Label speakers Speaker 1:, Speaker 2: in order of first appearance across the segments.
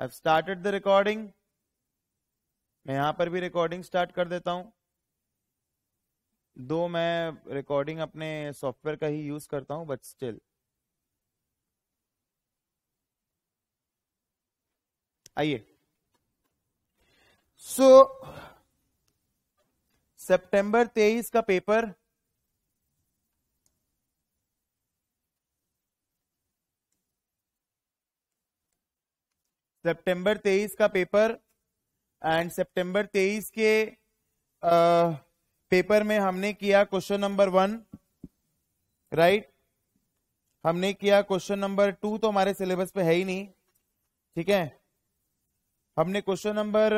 Speaker 1: I started the recording मैं यहां पर भी रिकॉर्डिंग स्टार्ट कर देता हूं दो मैं रिकॉर्डिंग अपने सॉफ्टवेयर का ही यूज करता हूं बट स्टिल आइए सो सितंबर तेईस का पेपर सितंबर 23 का पेपर एंड सितंबर 23 के आ, पेपर में हमने किया क्वेश्चन नंबर वन राइट हमने किया क्वेश्चन नंबर टू तो हमारे सिलेबस पे है ही नहीं ठीक है हमने क्वेश्चन नंबर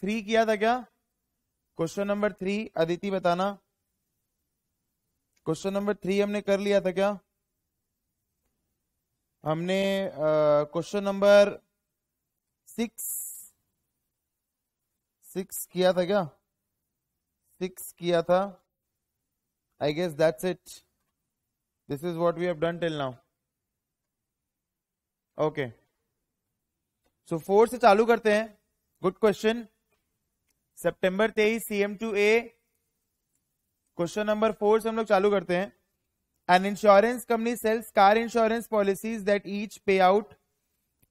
Speaker 1: थ्री किया था क्या क्वेश्चन नंबर थ्री अदिति बताना क्वेश्चन नंबर थ्री हमने कर लिया था क्या हमने क्वेश्चन नंबर सिक्स सिक्स किया था क्या सिक्स किया था I guess that's it this is what we have done till now okay so four से चालू करते हैं गुड क्वेश्चन सेप्टेंबर तेईस CM two A question number four से हम लोग चालू करते हैं an insurance company sells car insurance policies that each pay out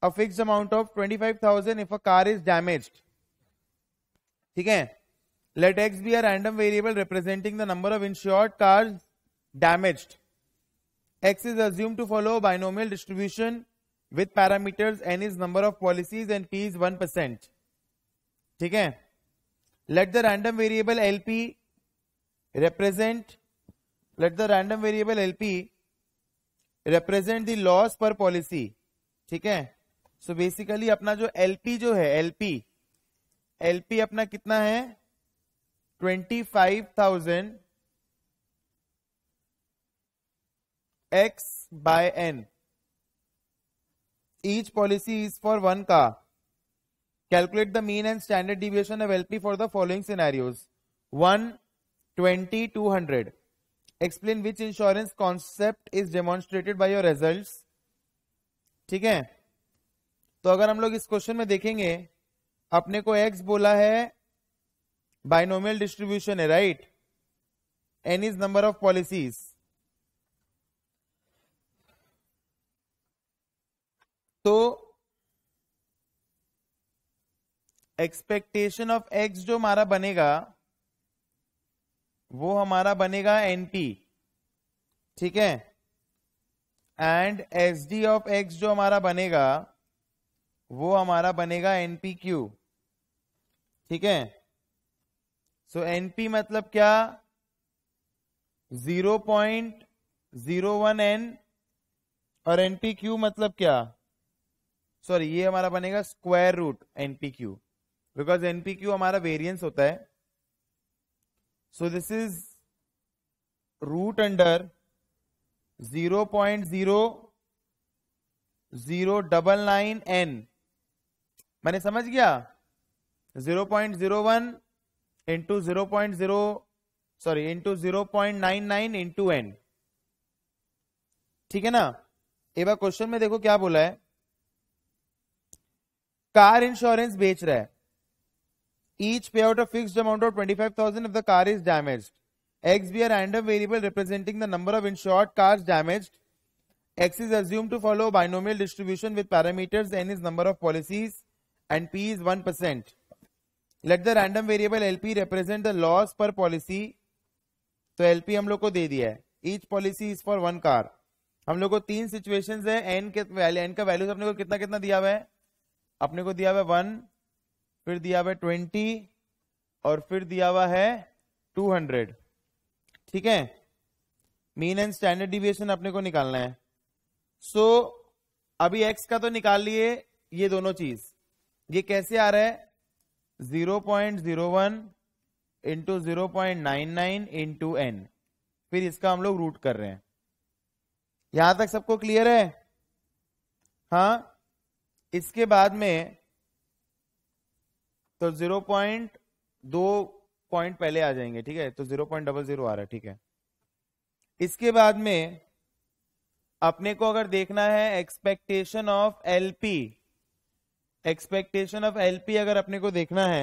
Speaker 1: a fixed amount of 25,000 if a car is damaged. Okay? Let x be a random variable representing the number of insured cars damaged. x is assumed to follow a binomial distribution with parameters n is number of policies and p is 1%. Okay? Let the random variable lp represent let the random variable lp represent the loss per policy. Okay? So so basically अपना जो LP जो है LP P अपना कितना है 25,000 x by N each policy is for one का calculate the mean and standard deviation of LP for the following scenarios one twenty two hundred explain which insurance concept is demonstrated by your result ठीक है तो अगर हम लोग इस question में देखेंगे अपने को एक्स बोला है बाइनोमियल डिस्ट्रीब्यूशन है right N is number of policies तो एक्सपेक्टेशन ऑफ एक्स जो हमारा बनेगा वो हमारा बनेगा एनपी ठीक है and S D of x जो हमारा बनेगा वो हमारा बनेगा एनपी क्यू ठीक है सो एनपी मतलब क्या zero point zero one N और एनपी क्यू मतलब क्या सॉरी ये हमारा बनेगा square root NP Q because NP Q हमारा वेरिएंस होता है so this is root under zero point zero zero double nine N मैंने समझ गया zero point zero one into zero point zero sorry into zero point nine nine into N ठीक है ना एक बार क्वेश्चन में देखो क्या बोला है कार इंश्योरेंस बेच रहा है each pay out of fix amount of twenty five thousand of the car is damage x B are random variable representing the number of insured cars damage x is assume to follow binomial distribution with parameters N is number of policies and P is 1%. Let the random variable LP represent the loss per policy. तो LP हम लोग को दे दिया है each policy is for one car हम लोग को तीन सिचुएशन है एन के एन का वैल्यूज अपने को कितना कितना दिया हुआ है अपने को दिया हुआ है वन फिर दिया हुआ है ट्वेंटी और फिर दिया हुआ है टू हंड्रेड ठीक है मीन एंड स्टैंडर्ड डिविएशन अपने को निकालना है सो so, अभी एक्स का तो निकाल लिए ये दोनों चीज ये कैसे आ रहा है zero point zero one into zero point nine nine into N फिर इसका हम लोग रूट कर रहे हैं यहां तक सबको क्लियर है हाँ इसके बाद में तो जीरो पॉइंट दो पॉइंट पहले आ जाएंगे ठीक है तो जीरो पॉइंट डबल जीरो आ रहा है ठीक है इसके बाद में अपने को अगर देखना है expectation of LP expectation of LP अगर अपने को देखना है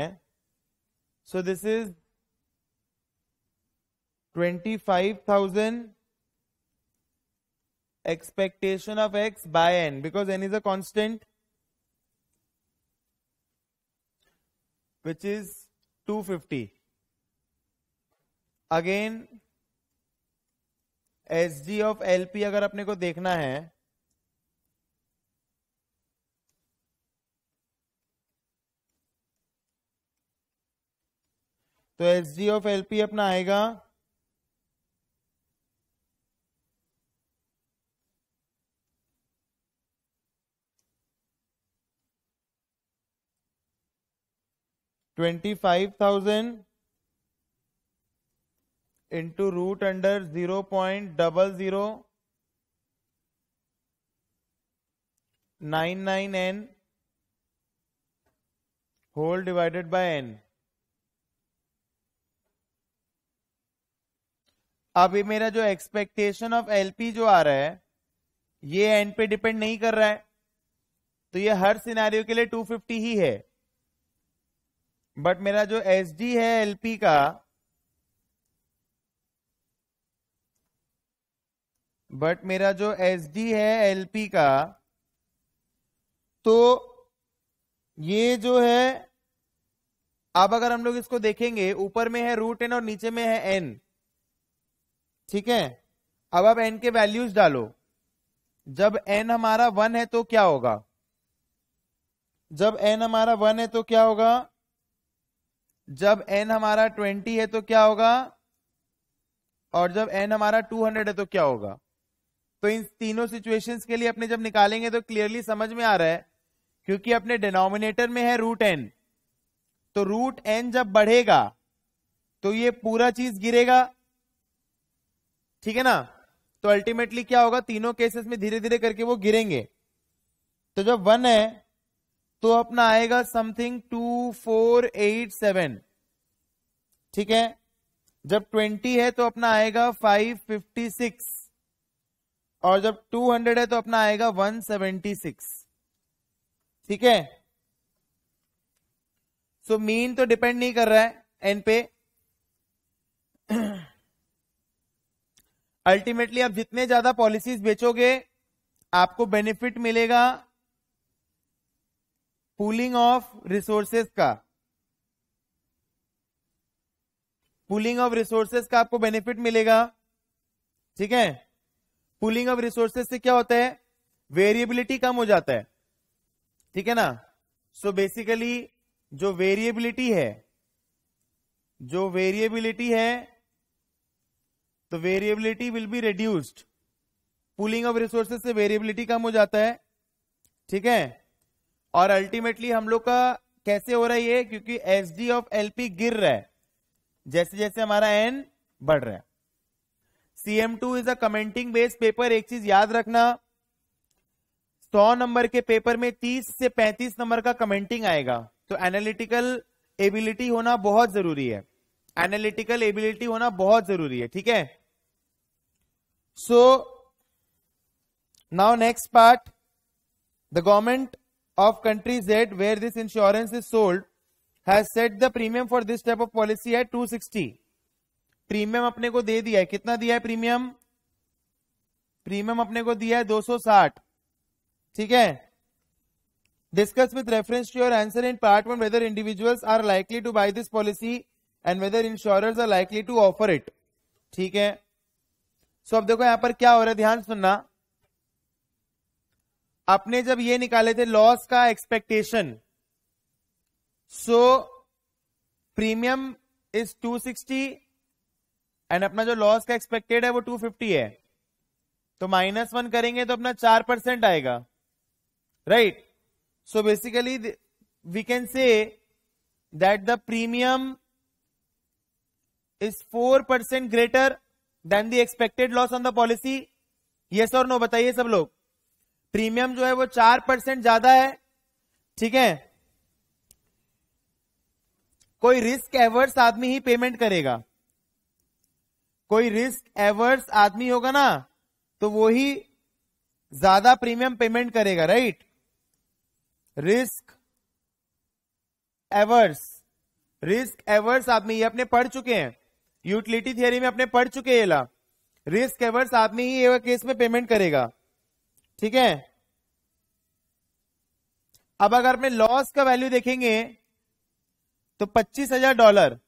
Speaker 1: so this is twenty five thousand expectation of x by N because n is a which is to 250 again S G of L P अगर अपने को देखना है तो H G of L P अपना आएगा twenty five thousand into root under zero point double zero nine nine N whole divided by N अभी मेरा जो एक्सपेक्टेशन ऑफ एलपी जो आ रहा है ये एंड पे डिपेंड नहीं कर रहा है तो ये हर सिनेरियो के लिए 250 ही है बट मेरा जो एस है एलपी का बट मेरा जो एस है एलपी का तो ये जो है अब अगर हम लोग इसको देखेंगे ऊपर में है रूट एन और नीचे में है एन ठीक है अब आप एन के वैल्यूज डालो जब एन हमारा वन है तो क्या होगा जब एन हमारा वन है तो क्या होगा जब एन हमारा ट्वेंटी है तो क्या होगा और जब एन हमारा टू हंड्रेड है तो क्या होगा तो इन तीनों सिचुएशंस के लिए अपने जब निकालेंगे तो क्लियरली समझ में आ रहा है क्योंकि अपने डिनोमिनेटर में है रूट एन तो रूट एन जब बढ़ेगा तो ये पूरा चीज गिरेगा ठीक है ना तो अल्टीमेटली क्या होगा तीनों केसेस में धीरे धीरे करके वो गिरेंगे तो जब वन है तो अपना आएगा something two four eight seven ठीक है जब ट्वेंटी है तो अपना आएगा फाइव फिफ्टी सिक्स और जब टू हंड्रेड है तो अपना आएगा वन सेवेंटी सिक्स ठीक है सो मीन तो डिपेंड नहीं कर रहा है एन पे अल्टीमेटली आप जितने ज्यादा पॉलिसीज बेचोगे आपको बेनिफिट मिलेगा पूलिंग ऑफ रिसोर्सेस का पुलिंग ऑफ रिसोर्सेस का आपको बेनिफिट मिलेगा ठीक है पूलिंग ऑफ रिसोर्सेस से क्या होता है वेरिएबिलिटी कम हो जाता है ठीक है ना सो so बेसिकली जो वेरिएबिलिटी है जो वेरिएबिलिटी है तो variability will be reduced pooling of resources से वेरिएबिलिटी कम हो जाता है ठीक है और अल्टीमेटली हम लोग का कैसे हो रहा है ये क्योंकि एस डी ऑफ एलपी गिर रहा है जैसे जैसे हमारा एन बढ़ रहा है CM two is a commenting based paper एक चीज याद रखना सौ नंबर के पेपर में तीस से पैंतीस नंबर का कमेंटिंग आएगा तो एनालिटिकल एबिलिटी होना बहुत जरूरी है एनालिटिकल एबिलिटी होना बहुत जरूरी है ठीक है So now next part, the government of country Z where this insurance is sold has set the premium for this type of policy at 260. premium apne ko de diya hai kitna diya hai premium premium apne ko diya hai 260 theek hai discuss with reference to your answer in part 1 whether individuals are likely to buy this policy and whether insurers are likely to offer it theek hai सो अब देखो यहां पर क्या हो रहा है ध्यान सुनना आपने जब ये निकाले थे लॉस का expectation so premium is 260 and अपना जो लॉस का एक्सपेक्टेड है वो 250 है तो माइनस वन करेंगे तो अपना चार परसेंट आएगा right so basically we can say that the premium is four percent greater than the expected loss on the policy ये और नो बताइए सब लोग प्रीमियम जो है वो चार परसेंट ज्यादा है ठीक है कोई रिस्क एवर्स आदमी ही पेमेंट करेगा कोई रिस्क एवर्स आदमी होगा ना तो वो ही ज्यादा प्रीमियम पेमेंट करेगा right risk averse risk averse आदमी ये अपने पढ़ चुके हैं यूटिलिटी थियरी में अपने पढ़ चुके ये ला रिस्क एवर्स आदमी ही केस में पेमेंट करेगा ठीक है अब अगर अपने लॉस का वैल्यू देखेंगे तो पच्चीस हजार डॉलर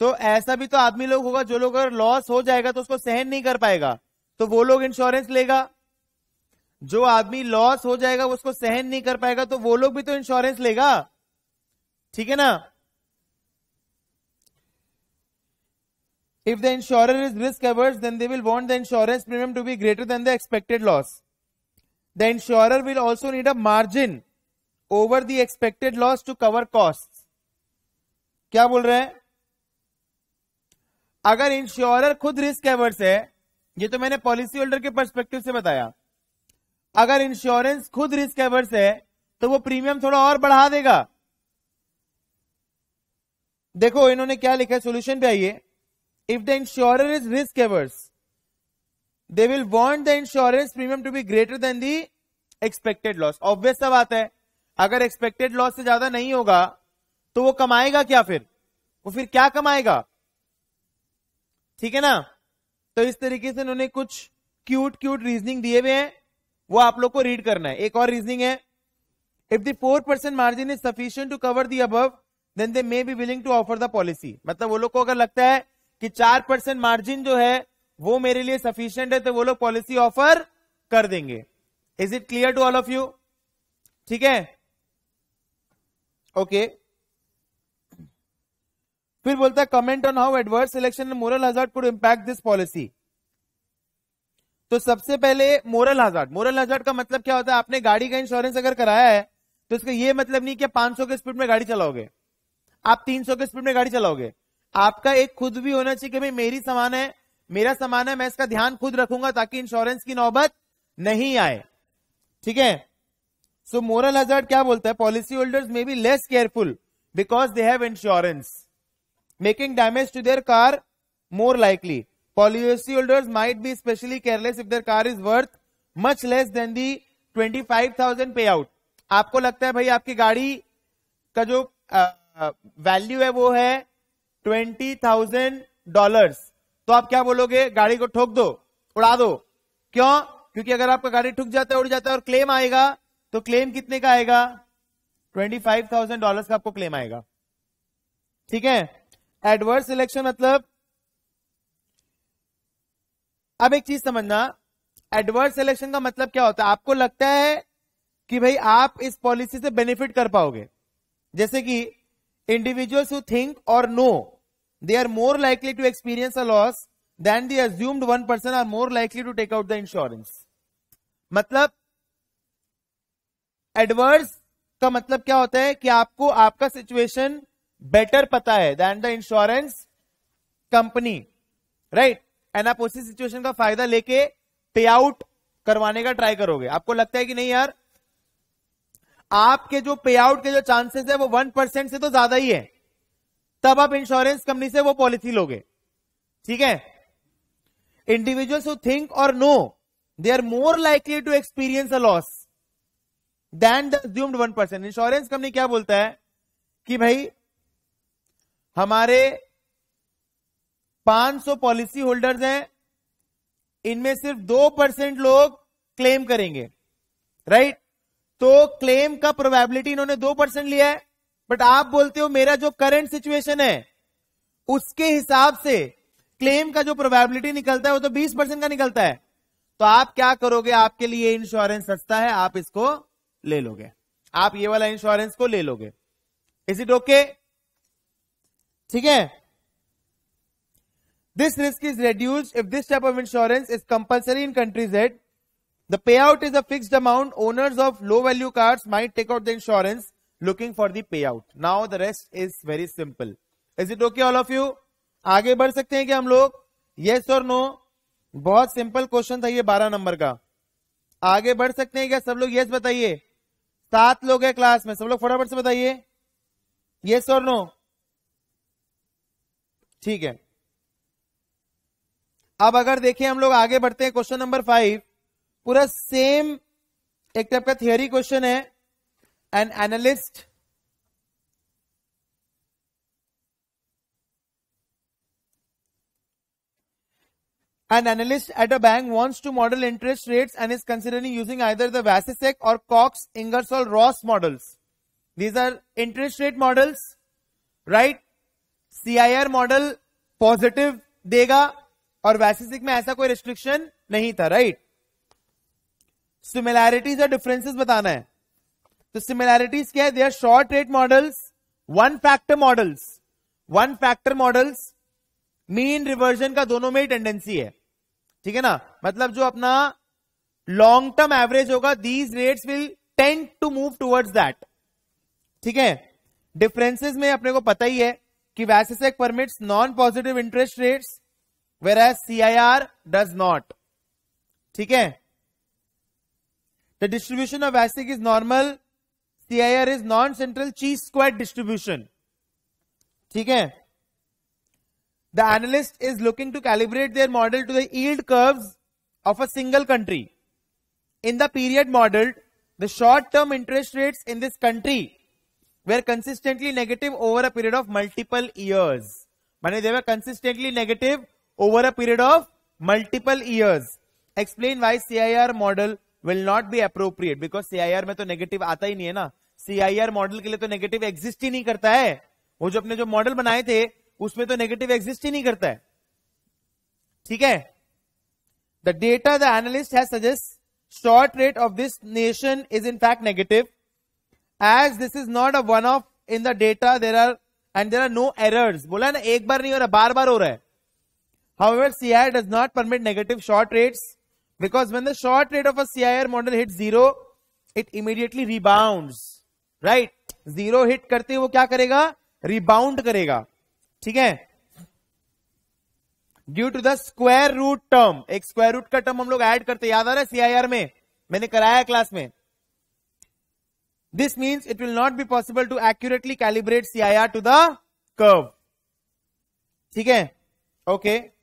Speaker 1: तो ऐसा भी तो आदमी लोग होगा जो लोग अगर लॉस हो जाएगा तो उसको सहन नहीं कर पाएगा तो वो लोग इंश्योरेंस लेगा जो आदमी लॉस हो जाएगा उसको सहन नहीं कर पाएगा तो वो लोग भी तो इंश्योरेंस लेगा ठीक है ना If the insurer is risk averse, then they will want the insurance premium to be greater than the expected loss. The insurer will also need a margin over the expected loss to cover costs. क्या बोल रहे हैं अगर insurer खुद risk averse है ये तो मैंने पॉलिसी होल्डर के पर्सपेक्टिव से बताया अगर इंश्योरेंस खुद रिस्क एवर्स है तो वो प्रीमियम थोड़ा और बढ़ा देगा देखो इन्होंने क्या लिखा है सोल्यूशन पे आइए if the insurer is risk averse, they will want the insurance premium to be greater than the expected loss. Obvious सा बात है अगर expected loss से ज्यादा नहीं होगा तो वो कमाएगा क्या फिर वो फिर क्या कमाएगा ठीक है ना तो इस तरीके से उन्होंने कुछ क्यूट क्यूट रीजनिंग दिए हुए हैं वो आप लोग को रीड करना है एक और रीजनिंग है if the four percent margin is sufficient to cover the above then they may be willing to offer the policy मतलब वो लोग को अगर लगता है कि चार परसेंट मार्जिन जो है वो मेरे लिए सफिशियंट है तो वो लोग पॉलिसी ऑफर कर देंगे is it clear to all of you ठीक है ओके okay. फिर बोलता है comment on how adverse selection moral hazard could impact this policy तो सबसे पहले मोरल हजार मोरल हजार का मतलब क्या होता है आपने गाड़ी का इंश्योरेंस अगर कराया है तो इसका यह मतलब नहीं कि 500 के स्पीड में गाड़ी चलाओगे आप 300 के स्पीड में गाड़ी चलाओगे आपका एक खुद भी होना चाहिए कि भाई मेरी सामान है मेरा सामान है मैं इसका ध्यान खुद रखूंगा ताकि इंश्योरेंस की नौबत नहीं आए ठीक है सो मोरल हजार्ड क्या बोलता है policy holders may be less careful because they have insurance making damage to their car more likely policy holders might be specially careless if their car is worth much less than the twenty five thousand pay out आपको लगता है भाई आपकी गाड़ी का जो value है वो है ट्वेंटी थाउजेंड डॉलर तो आप क्या बोलोगे गाड़ी को ठोक दो उड़ा दो क्यों क्योंकि अगर आपका गाड़ी ठुक जाता है उड़ जाता है और क्लेम आएगा तो क्लेम कितने का आएगा ट्वेंटी फाइव थाउजेंड डॉलर का आपको क्लेम आएगा ठीक है एडवर्स इलेक्शन मतलब अब एक चीज समझना एडवर्स इलेक्शन का मतलब क्या होता है आपको लगता है कि भाई आप इस पॉलिसी से बेनिफिट कर पाओगे जैसे कि individuals who think or know they are more likely to experience a loss than the assumed one person are more likely to take out the insurance. मतलब एडवर्स का मतलब क्या होता है कि आपको आपका सिचुएशन बेटर पता है then the insurance company right and आप उसी सिचुएशन का फायदा लेके पे आउट करवाने का ट्राई करोगे आपको लगता है कि नहीं यार आपके जो पे आउट के जो चांसेस है वो वन परसेंट से तो ज्यादा ही है तब आप इंश्योरेंस कंपनी से वो पॉलिसी लोगे ठीक है individuals think or know they are more likely to experience a loss than assumed one percent insurance company क्या बोलता है कि भाई हमारे 500 पॉलिसी होल्डर्स हैं इनमें सिर्फ दो परसेंट लोग क्लेम करेंगे राइट right? तो क्लेम का प्रोबेबिलिटी इन्होंने दो परसेंट लिया है बट आप बोलते हो मेरा जो करंट सिचुएशन है उसके हिसाब से क्लेम का जो प्रोबेबिलिटी निकलता है वो तो 20 परसेंट का निकलता है तो आप क्या करोगे आपके लिए इंश्योरेंस सस्ता है आप इसको ले लोगे आप ये वाला इंश्योरेंस को ले लोगे इज इट ओके ठीक है this risk is reduced if this type of insurance is compulsory in countries and the pay out is a fixed amount owners of low value card might take out the insurance looking for the pay out now the rest is very simple is it okay all of you आगे बढ़ सकते हैं क्या हम लोग yes और no बहुत simple question था ये बारह नंबर का आगे बढ़ सकते हैं क्या सब लोग यस बताइए सात लोग है क्लास में सब लोग फटाफट से बताइए यस और नो ठीक है अब अगर देखें हम लोग आगे बढ़ते हैं क्वेश्चन नंबर फाइव पूरा सेम एक टाइप का थियोरी क्वेश्चन है an analyst An analyst at a bank wants to model interest rates and is considering using either the Vasicek or Cox Ingersoll Ross models. These are interest rate models, right? CIR model positive dega, और Vasicek mein aisa koi restriction nahi tha, right? Similarities or differences batana hai. तो similarities क्या है they are short rate models one factor models one factor models mean reversion का दोनों में ही tendency है ठीक है ना मतलब जो अपना लॉन्ग टर्म एवरेज होगा these rates will tend to move towards that ठीक है डिफरेंसेस में अपने को पता ही है कि वैसे से permits non positive interest rates where as C I R does not ठीक है the distribution of Vasicek is normal is non-central central square distribution. Okay. The analyst is looking to calibrate their model to the yield curves of a single country. in the period modeled, the short-term interest rates in this country were consistently negative over a period of multiple years. Money, they were consistently negative over a period of multiple years. Explain why CIR model will not be appropriate because CIR में तो negative आता ही नहीं है ना CIR model के लिए तो negative exist ही नहीं करता है वो जो अपने जो मॉडल बनाए थे उसमें तो नेगेटिव एग्जिस्ट ही नहीं करता है ठीक है द डेटा द एनालिस्ट है suggest short rate of this nation is in fact negative as this is not a one off in the data there are and there are no errors बोला ना एक बार नहीं हो रहा बार बार हो रहा है however CIR does not permit negative short rates because when the short rate of a CIR model hits zero, it immediately rebounds, right? Zero hit करते ही वो क्या करेगा Rebound करेगा ठीक है due to the square root term एक square root का टर्म हम लोग ऐड करते याद आ रहा है सीआईआर में मैंने कराया क्लास में this means it will not be possible to accurately calibrate CIR to the curve ठीक है okay okay.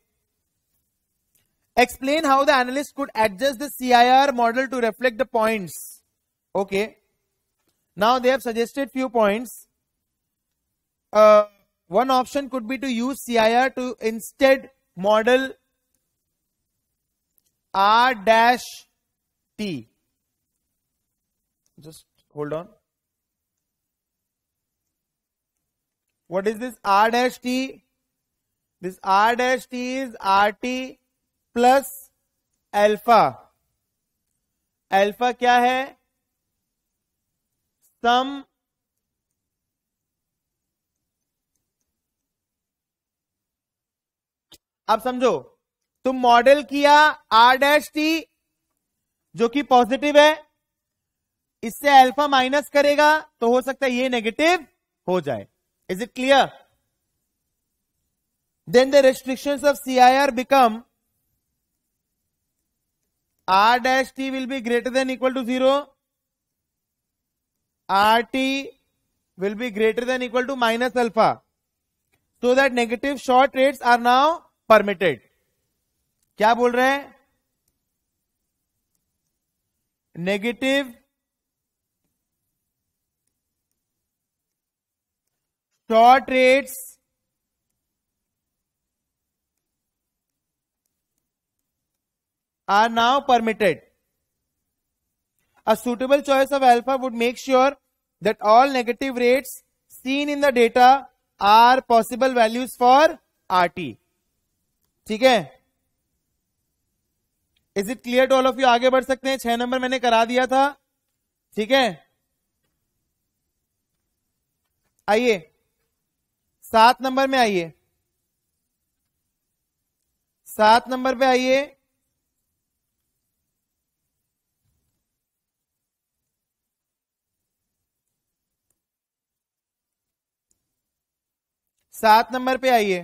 Speaker 1: Explain how the analyst could adjust the CIR model to reflect the points. Okay. Now they have suggested few points. Uh, one option could be to use CIR to instead model R dash T. Just hold on. What is this R dash T? This R dash T is RT plus alpha alpha क्या है some अब समझो तुम model किया R dash T जो कि positive है इससे अल्फा माइनस करेगा तो हो सकता है ये नेगेटिव हो जाए is it clear then the restriction of C I R become r dash t will be greater than equal to 0 rt will be greater than equal to minus alpha so that negative short rates are now permitted क्या बोल रहे हैं negative short rates are now permitted a suitable choice of alpha would make sure that all negative rates seen in the data are possible values for R T ठीक है is it clear to all of you आगे बढ़ सकते हैं छह number मैंने करा दिया था ठीक है आइए सात नंबर में आइए सात नंबर पे आइए सात नंबर पे आइए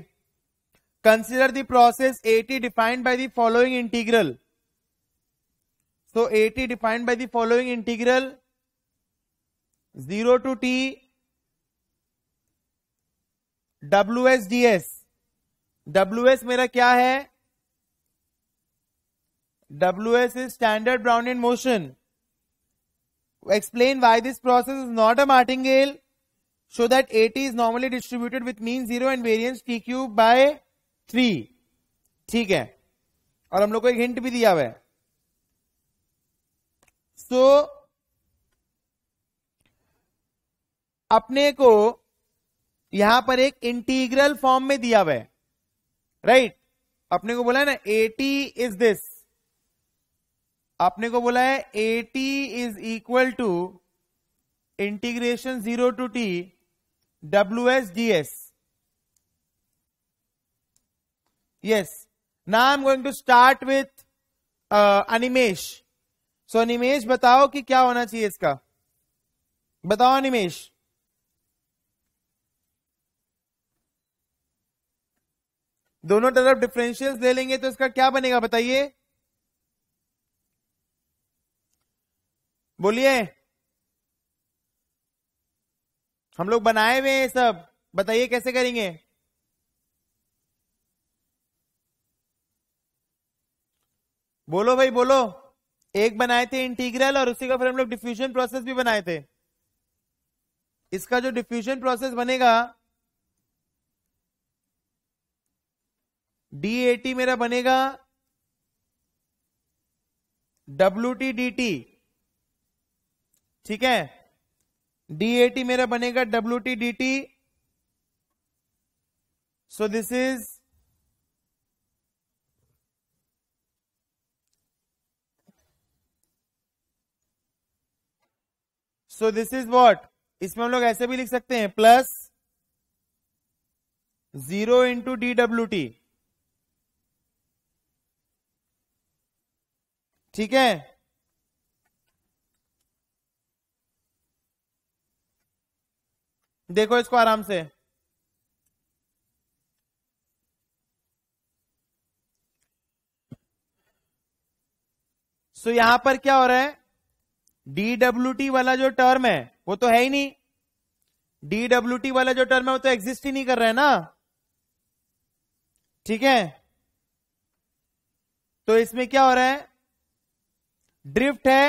Speaker 1: consider the process eighty defined by the following integral so eighty defined by the following integral zero to T W S D S W S मेरा क्या है W S is standard Brownian motion explain why this process is not a martingale so that 80 is normally distributed with mean zero and variance T cube by three ठीक है और हम लोग को एक हिंट भी दिया हुआ है सो अपने को यहां पर एक इंटीग्रल फॉर्म में दिया हुआ है राइट अपने को बोला है ना 80 इज दिस आपने को बोला है 80 is equal to integration zero to T W S D S yes ना am going to start with Animesh so Animesh बताओ कि क्या होना चाहिए इसका बताओ अनिमेश दोनों तरफ डिफरेंशियल ले लेंगे तो इसका क्या बनेगा बताइए बोलिए हम लोग बनाए हुए हैं सब बताइए कैसे करेंगे बोलो भाई बोलो एक बनाए थे इंटीग्रल और उसी का फिर हम लोग डिफ्यूजन प्रोसेस भी बनाए थे इसका जो डिफ्यूजन प्रोसेस बनेगा डी मेरा बनेगा डब्ल्यू टी डी टी ठीक है डीएटी मेरा बनेगा W T D T so this is so this is what इसमें हम लोग ऐसे भी लिख सकते हैं plus zero into D W T ठीक है देखो इसको आराम से सो so, यहां पर क्या हो रहा है टी वाला जो टर्म है वो तो है ही नहीं डीडब्ल्यूटी वाला जो टर्म है वो तो एग्जिस्ट ही नहीं कर रहा है ना ठीक है तो इसमें क्या हो रहा है ड्रिफ्ट है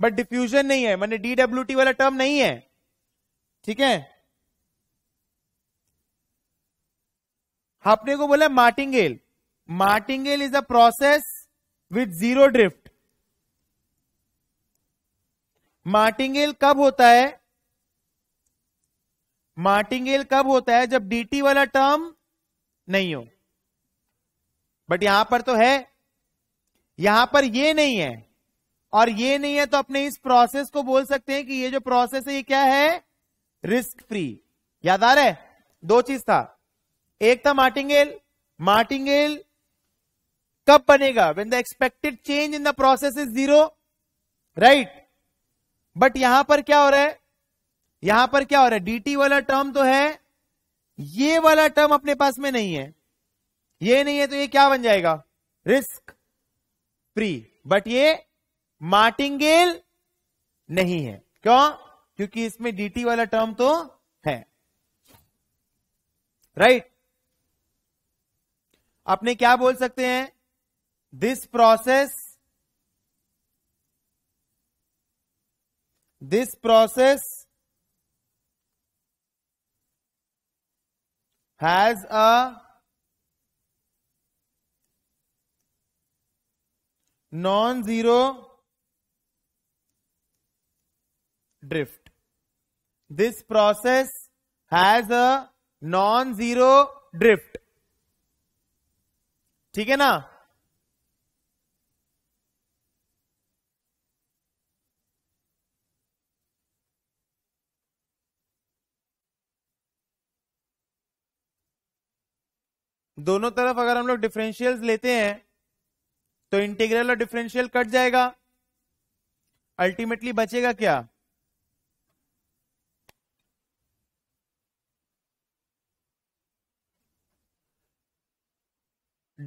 Speaker 1: बट डिफ्यूजन नहीं है मैंने डीडब्ल्यूटी वाला टर्म नहीं है ठीक है आपने को बोला martingale martingale is a process with zero drift martingale कब होता है मार्टिंगेल कब होता है जब डीटी वाला टर्म नहीं हो बट यहां पर तो है यहां पर ये नहीं है और ये नहीं है तो अपने इस प्रोसेस को बोल सकते हैं कि ये जो प्रोसेस है ये क्या है रिस्क फ्री याद आ रहा है दो चीज था एक था मार्टिंगेल मार्टिंगेल कब बनेगा when the expected change in the process is zero right but यहां पर क्या हो रहा है यहां पर क्या हो रहा है डीटी वाला टर्म तो है ये वाला टर्म अपने पास में नहीं है ये नहीं है तो ये क्या बन जाएगा रिस्क फ्री बट ये मार्टिंगेल नहीं है क्यों क्योंकि इसमें डीटी वाला टर्म तो है राइट right? अपने क्या बोल सकते हैं this process this process has a non zero drift this process has a non-zero drift ठीक है ना दोनों तरफ अगर हम लोग डिफरेंशियल लेते हैं तो इंटीग्रल और डिफरेंशियल कट जाएगा अल्टीमेटली बचेगा क्या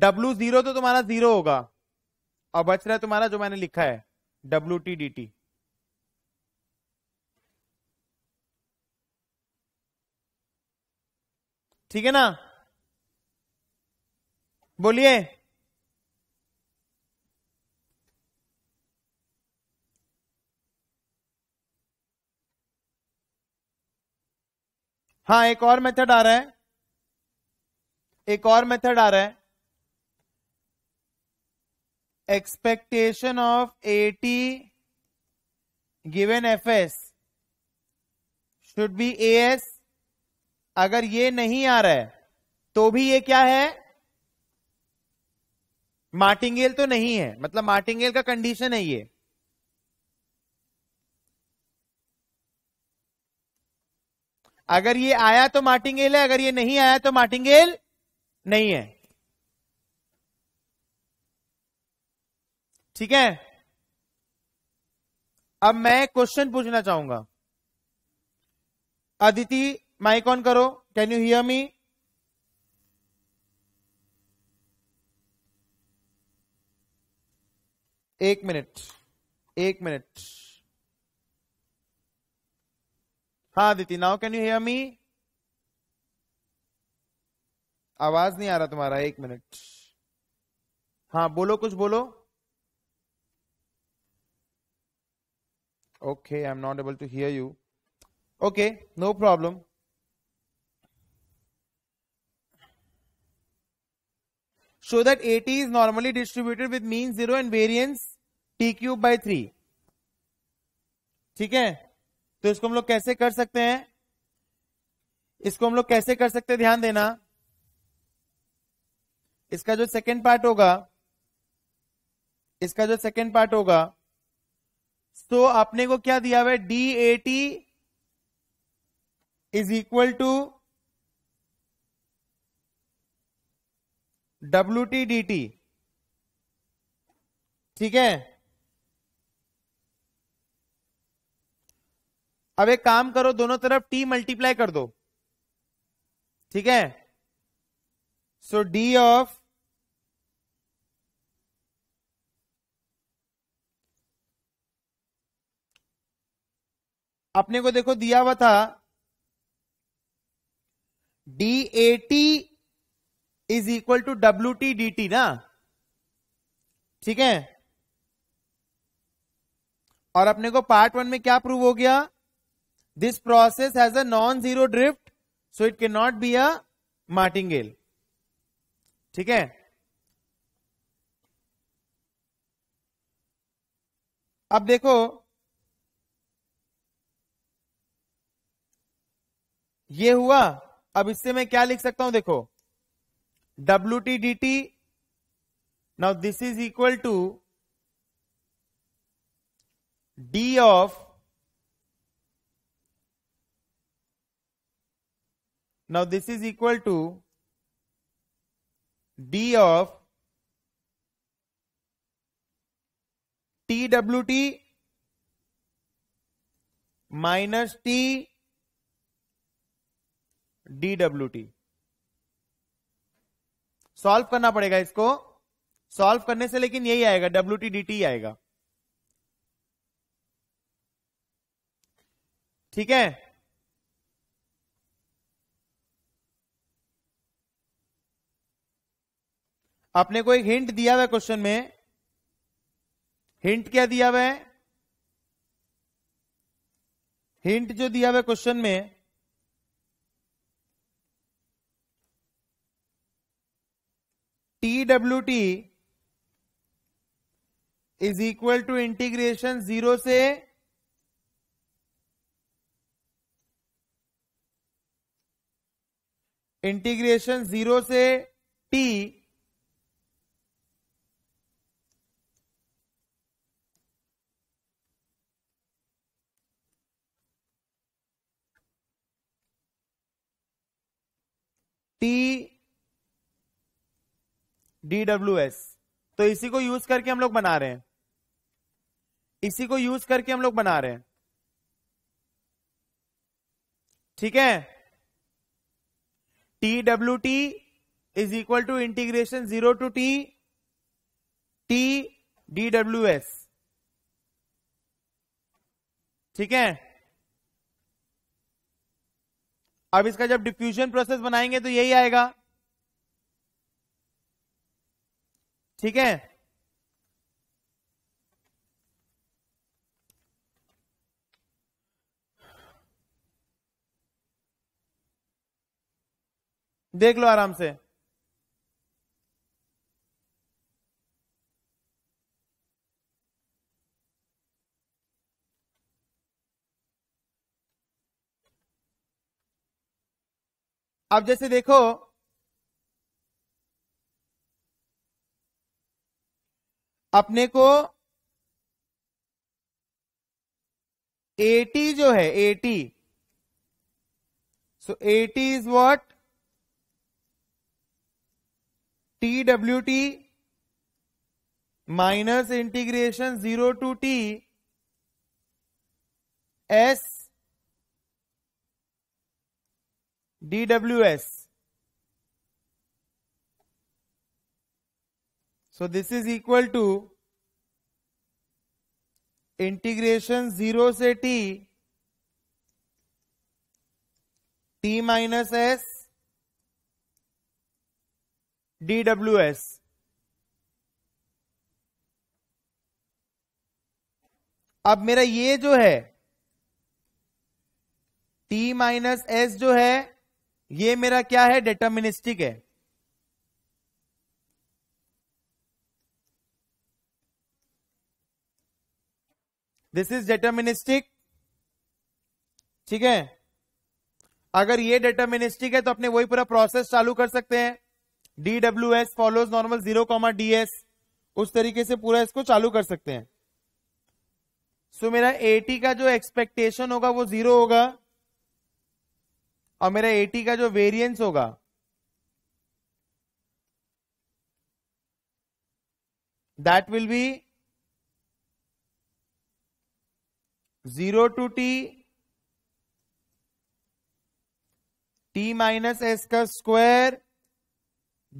Speaker 1: डब्ल्यू जीरो तो तुम्हारा जीरो होगा और बच रहा है तुम्हारा जो मैंने लिखा है डब्ल्यू टी डी टी ठीक है ना बोलिए हाँ एक और मेथड आ रहा है एक और मेथड आ रहा है expectation of 80 given fs should be as अगर ये नहीं आ रहा है तो भी ये क्या है मार्टिंगेल तो नहीं है मतलब मार्टिंगेल का कंडीशन है ये अगर ये आया तो मार्टिंगेल है अगर ये नहीं आया तो मार्टिंगेल नहीं है ठीक है अब मैं क्वेश्चन पूछना चाहूंगा अदिति माइक ऑन करो कैन यू हियर मी एक मिनट एक मिनट हाँ Aditi now can you hear me आवाज नहीं आ रहा तुम्हारा एक मिनट हाँ बोलो कुछ बोलो Okay, I'm not able to hear you. Okay, no problem. Show that AT is normally distributed with mean zero and variance t cube by 3 theek hai to isko hum log kaise kar sakte hain isko hum log kaise kar sakte हैं ध्यान देना इसका जो second part होगा इसका जो second part so सो तो आपने को क्या दिया हुआ है D A T is equal to W T D T ठीक है अब एक काम करो दोनों तरफ टी मल्टीप्लाई कर दो ठीक है सो डी ऑफ अपने को देखो दिया हुआ था D A T is equal to W T D T ना ठीक है और अपने को पार्ट वन में क्या प्रूव हो गया this process has a non zero drift so it can not be a martingale ठीक है अब देखो ये हुआ अब इससे मैं क्या लिख सकता हूं देखो W T D T now this is equal to D of this is equal to D of T W T minus T D W T solve करना पड़ेगा इसको सॉल्व करने से लेकिन यही आएगा डब्ल्यू टी डी टी आएगा ठीक है आपने को एक हिंट दिया हुआ क्वेश्चन में हिंट क्या दिया हुआ है हिंट जो दिया हुआ क्वेश्चन में T W T is equal to integration zero से इंटीग्रेशन जीरो से टी टी डीडब्ल्यू एस तो इसी को यूज करके हम लोग बना रहे हैं इसी को यूज करके हम लोग बना रहे हैं ठीक है T W T is equal to integration zero to T T D W S ठीक है अब इसका जब डिफ्यूजन प्रोसेस बनाएंगे तो यही आएगा ठीक है देख लो आराम से अब जैसे देखो अपने को 80 जो है 80 so A 80 is what T W T minus integration zero to T S D W S so this is equal to integration zero से T T minus S dws S अब मेरा ये जो है टी माइनस एस जो है ये मेरा क्या है डिटर्मिनिस्टिक है दिस इज डेटर्मिनिस्टिक ठीक है अगर ये डेटर्मिनिस्टिक है तो अपने वही पूरा प्रोसेस चालू कर सकते हैं D W S follows normal zero comma D S उस तरीके से पूरा इसको चालू कर सकते हैं सो so, मेरा एटी का जो एक्सपेक्टेशन होगा वो जीरो होगा और मेरा एटी का जो वेरिएंस होगा that will be zero to T T minus S का स्क्वायर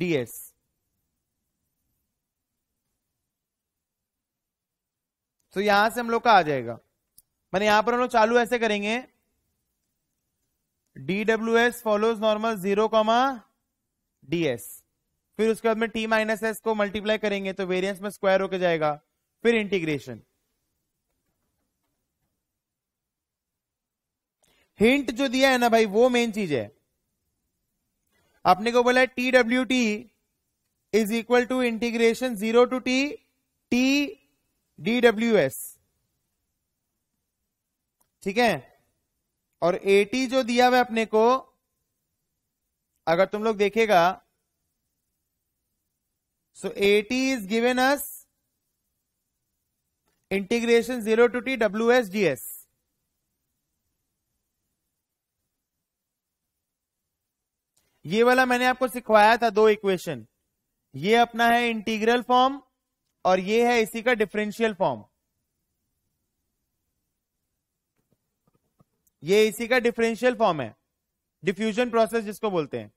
Speaker 1: डीएस तो यहां से हम लोग का आ जाएगा मैंने यहां पर हम लोग चालू ऐसे करेंगे D W S follows normal zero comma D S फिर उसके बाद में टी माइनस एस को मल्टीप्लाई करेंगे तो वेरिएंस में स्क्वायर होकर जाएगा फिर इंटीग्रेशन हिंट जो दिया है ना भाई वो मेन चीज है आपने को बोला T W T is equal to integration zero to T T D W S ठीक है और ए टी जो दिया हुआ अपने को अगर तुम लोग देखेगा so A T is given us integration zero to T W S D S ये वाला मैंने आपको सिखवाया था दो इक्वेशन ये अपना है इंटीग्रल फॉर्म और ये है इसी का डिफरेंशियल फॉर्म ये इसी का डिफरेंशियल फॉर्म है डिफ्यूजन प्रोसेस जिसको बोलते हैं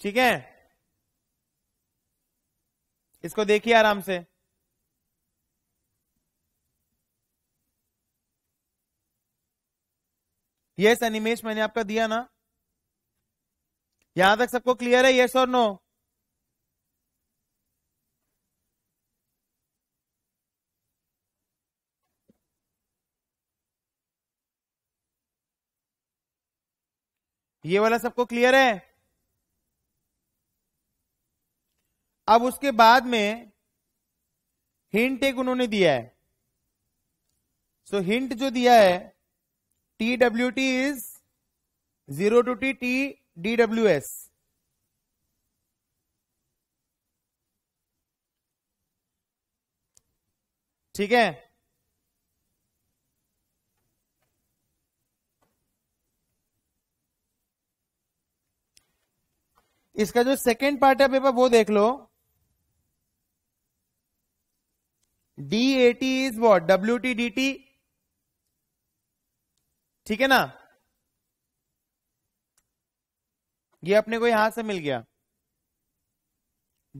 Speaker 1: ठीक है इसको देखिए आराम से यस yes, एनिमेश मैंने आपका दिया ना यहां तक सबको क्लियर है यस और नो ये वाला सबको क्लियर है अब उसके बाद में हिंट एक उन्होंने दिया है सो so, हिंट जो दिया है T W T is zero to T T D W S ठीक है इसका जो सेकेंड पार्ट है पेपर वो देख लो D A T is what W T D T ठीक है ना ये अपने को यहां से मिल गया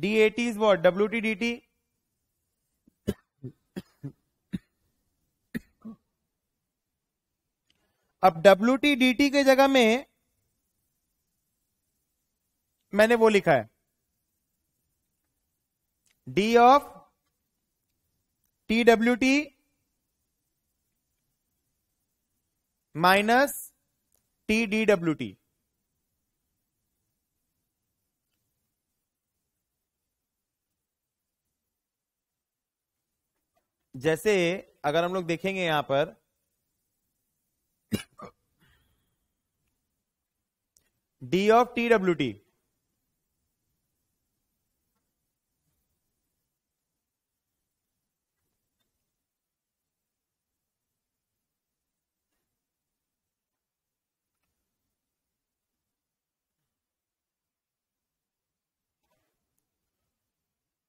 Speaker 1: D A T is what W T D T अब डब्ल्यू टी डी टी के जगह में मैंने वो लिखा है D of T W T minus T D W T जैसे अगर हम लोग देखेंगे यहां पर D of T W T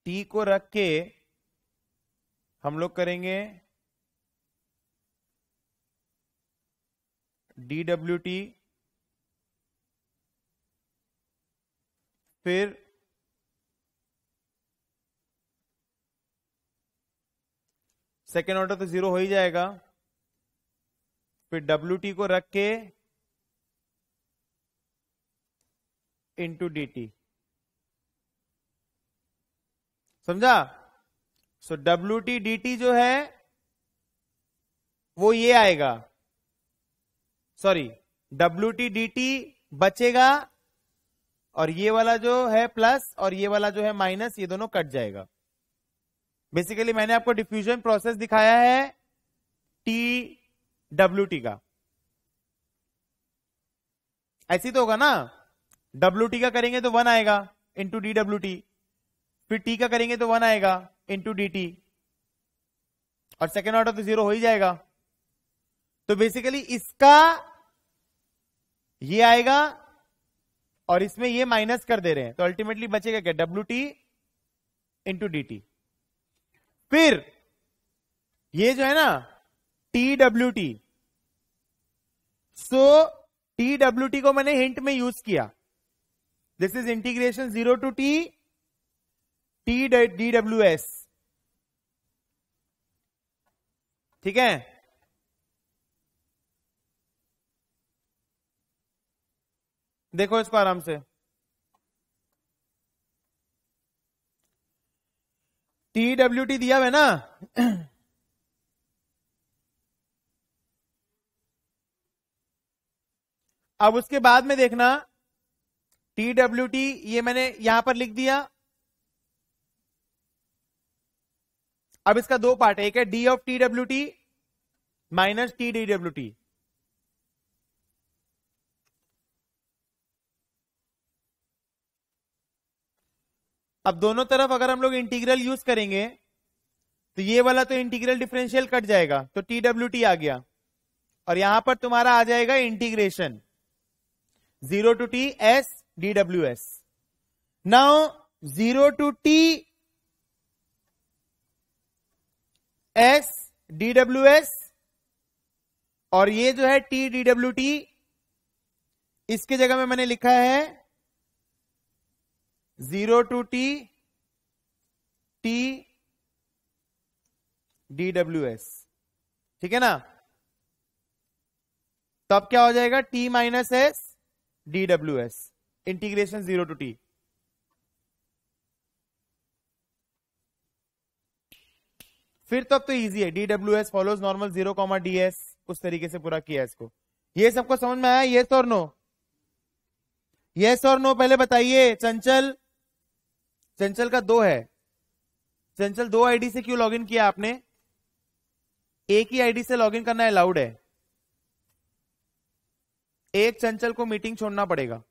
Speaker 1: T को रख के हम लोग करेंगे डी डब्ल्यू टी फिर सेकेंड ऑर्डर तो जीरो हो ही जाएगा फिर डब्ल्यू टी को रख के इंटू डी टी समझा so W T D T जो है वो ये आएगा sorry W T D T बचेगा और ये वाला जो है प्लस और ये वाला जो है माइनस ये दोनों कट जाएगा बेसिकली मैंने आपको डिफ्यूजन प्रोसेस दिखाया है टी डब्ल्यू टी का ऐसी तो होगा ना डब्ल्यू टी का करेंगे तो वन आएगा इंटू डी डब्ल्यू टी फिर टी का करेंगे तो वन आएगा इंटू डी टी और सेकेंड ऑर्डर तो जीरो हो ही जाएगा तो बेसिकली इसका ये आएगा और इसमें ये माइनस कर दे रहे हैं तो अल्टीमेटली बचेगा क्या W T into D T फिर ये जो है ना T W T so T W T को मैंने हिंट में यूज किया this is integration zero to T T D W S ठीक है देखो इसको आराम से टी डब्ल्यू टी दिया है ना अब उसके बाद में देखना टी डब्ल्यू टी ये मैंने यहां पर लिख दिया अब इसका दो पार्ट है एक है D of T W T minus T D W T अब दोनों तरफ अगर हम लोग इंटीग्रल यूज करेंगे तो ये वाला तो इंटीग्रल डिफरेंशियल कट जाएगा तो टी डब्ल्यू टी आ गया और यहां पर तुम्हारा आ जाएगा integration zero to T S D W S now zero to T S D W S और ये जो है टी डी डब्ल्यू टी इसके जगह में मैंने लिखा है zero to T T D W S ठीक है ना तब क्या हो जाएगा T minus S D W S integration zero to T फिर तो अब तो इजी है D W S follows normal zero comma D S उस तरीके से पूरा किया इसको ये सबको समझ में आया येस और नो येस और नो पहले बताइए चंचल चंचल का दो है चंचल दो आईडी से क्यों लॉगिन किया आपने एक ही आईडी से लॉगिन करना अलाउड है एक चंचल को मीटिंग छोड़ना पड़ेगा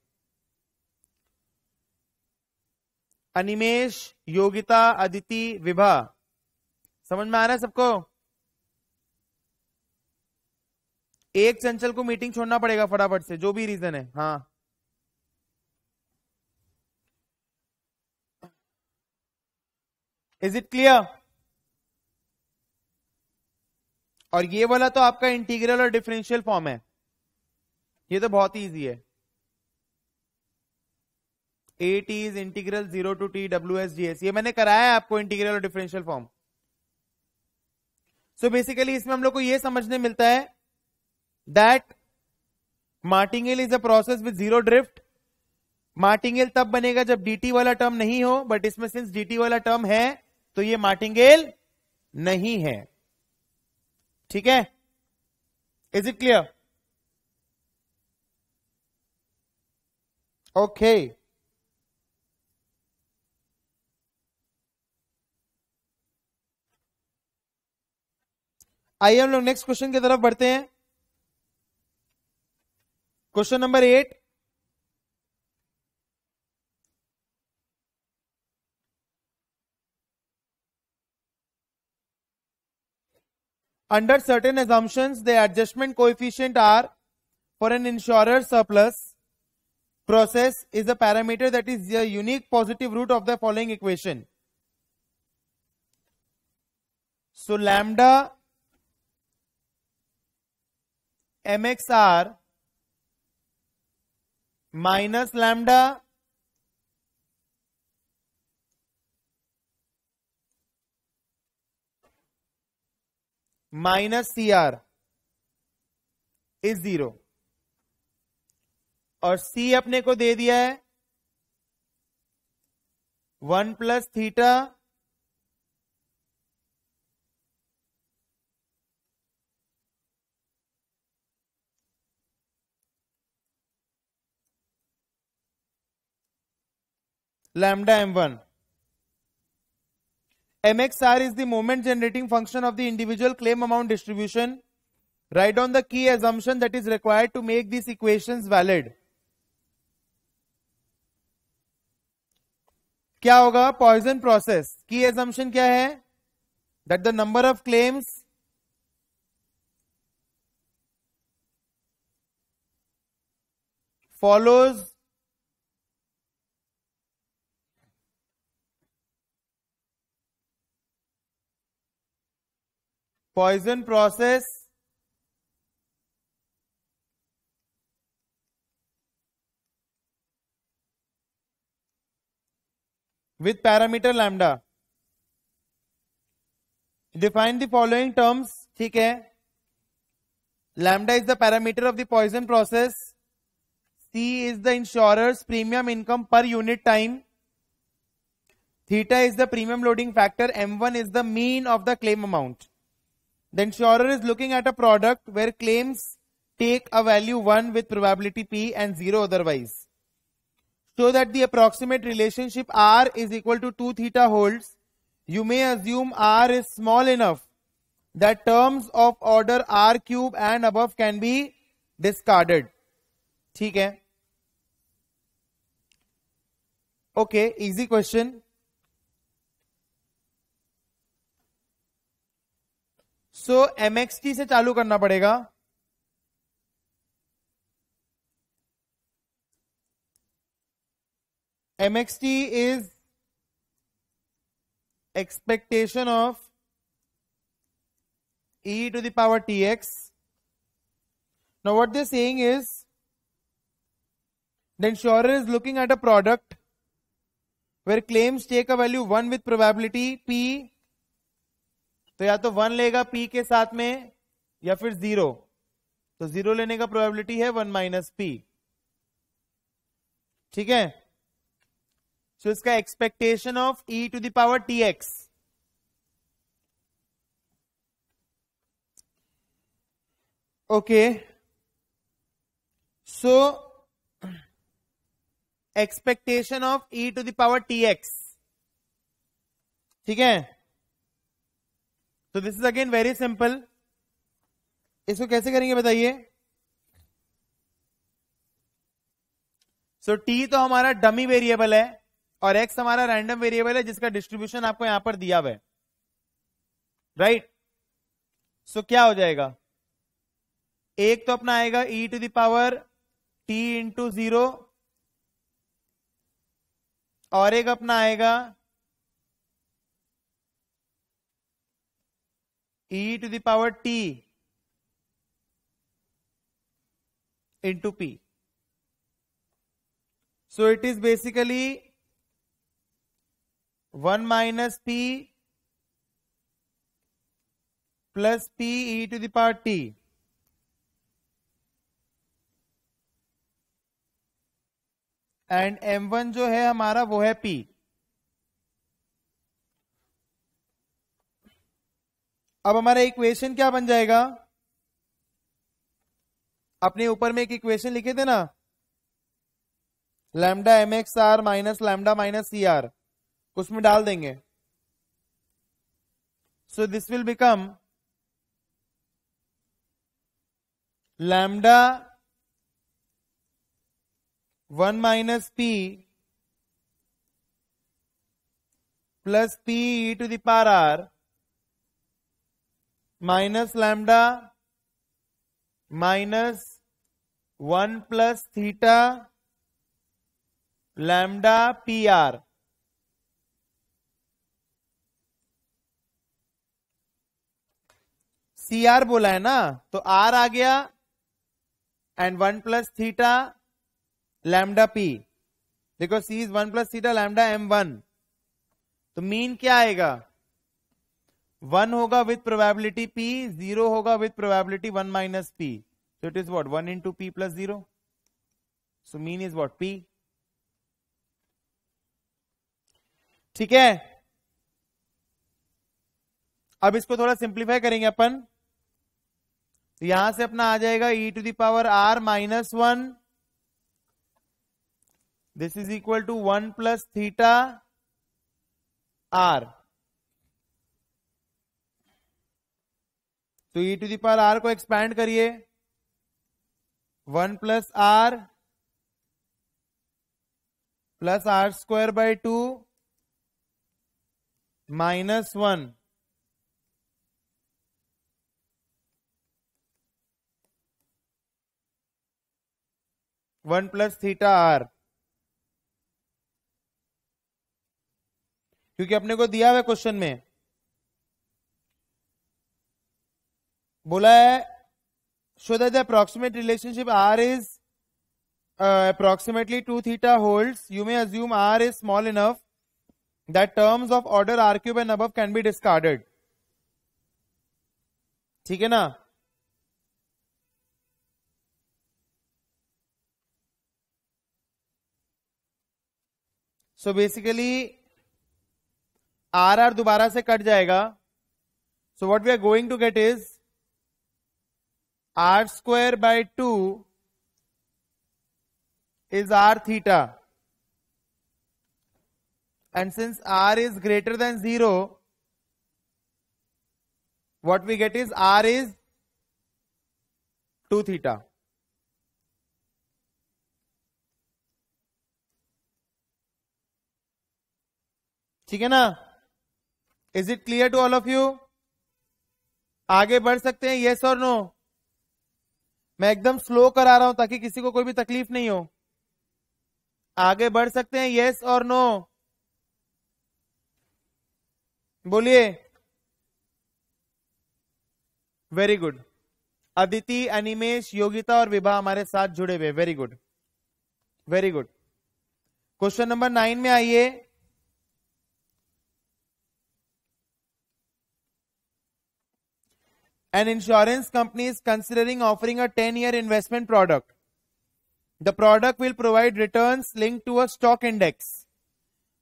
Speaker 1: अनिमेश योगिता अदिति विभा समझ में आ रहा है सबको एक चंचल को मीटिंग छोड़ना पड़ेगा फटाफट से जो भी रीजन है हाँ इज इट क्लियर और ये वाला तो आपका इंटीग्रल और डिफरेंशियल फॉर्म है ये तो बहुत ही इजी है A T is integral zero to T W S D S ये मैंने कराया है आपको इंटीग्रल और डिफरेंशियल फॉर्म सो बेसिकली इसमें हम लोग को यह समझने मिलता है that martingale is a process with zero drift martingale तब बनेगा जब डीटी वाला टर्म नहीं हो बट इसमें सिंस डीटी वाला टर्म है तो ये मार्टिंगेल नहीं है ठीक है is it clear okay okay. आइए हम लोग नेक्स्ट क्वेश्चन की तरफ बढ़ते हैं question number eight under certain assumptions the adjustment coefficient r for an insurer surplus process is a parameter that is the unique positive root of the following equation so lambda M x are minus lambda minus C R is zero और C अपने को दे दिया है one plus theta lambda m1 mxr is the moment generating function of the individual claim amount distribution write down the key assumption that is required to make these equations valid क्या होगा Poisson process की assumption क्या है that the number of claims follows poison process with parameter lambda define the following terms ठीक lambda is the parameter of the poison process c is the insurer's premium income per unit time theta is the premium loading factor m1 is the mean of the claim amount the insurer is looking at a product where claims take a value 1 with probability P and 0 otherwise. So that the approximate relationship R is equal to 2 theta holds, you may assume R is small enough that terms of order R cube and above can be discarded. ठीक है? Okay, easy question. So MXT से चालू करना पड़ेगा MXT is expectation of e to the power tx. Now what they're saying is the insurer is looking at a product where claims take a value 1 with probability p तो या तो one लेगा P के साथ में या फिर zero तो जीरो लेने का प्रोबेबिलिटी है वन माइनस पी ठीक है सो so इसका expectation of E to the power T x okay so expectation of E to the power T x ठीक है तो this is again very simple इसको कैसे करेंगे बताइए सो so, टी तो हमारा डमी वेरिएबल है और एक्स हमारा रैंडम वेरिएबल है जिसका डिस्ट्रीब्यूशन आपको यहां पर दिया हुआ है राइट सो क्या हो जाएगा एक तो अपना आएगा ई to the power T into zero और एक अपना आएगा e to the power t into P. So it is basically 1 minus P plus P e to the power T. And M1 जो है हमारा वो है P. अब हमारा इक्वेशन क्या बन जाएगा अपने ऊपर में एक इक्वेशन लिखे थे ना lambda M x are minus lambda minus C R उसमें डाल देंगे so this will become lambda one minus P plus P E to power are minus lambda minus one plus theta lambda P R C R बोला है ना तो are आ गया and one plus theta lambda P देखो सी is one plus theta lambda M one तो mean क्या आएगा वन होगा विद प्रोबेबिलिटी पी जीरो होगा with probability one minus P so it is what one into P plus zero so mean is what P ठीक है अब इसको थोड़ा सिंप्लीफाई करेंगे अपन तो यहां से अपना आ जाएगा e to the power are minus one this is equal to one plus theta are तो ई टू दावर आर को एक्सपैंड करिए one plus are plus are square by two minus one one plus theta r क्योंकि अपने को दिया हुआ question में बोला है show that the approximate relationship r is approximately two theta hold you may assume r is small enough that terms of order r cube and above can be discarded ठीक है ना सो बेसिकली आर आर दोबारा से cut जाएगा so what we are going to get is are square by two is are theta and since are is greater than zero what we get is r is two theta ठीक है ना is it clear to all of you आगे बढ़ सकते हैं yes और no मैं एकदम स्लो करा रहा हूं ताकि किसी को कोई भी तकलीफ नहीं हो आगे बढ़ सकते हैं यस और नो बोलिए वेरी गुड अदिति अनिमेश योगिता और विभा हमारे साथ जुड़े हुए very good very good question number nine में आइए an insurance company is considering offering a 10 year investment product. The product will provide returns linked to a stock index.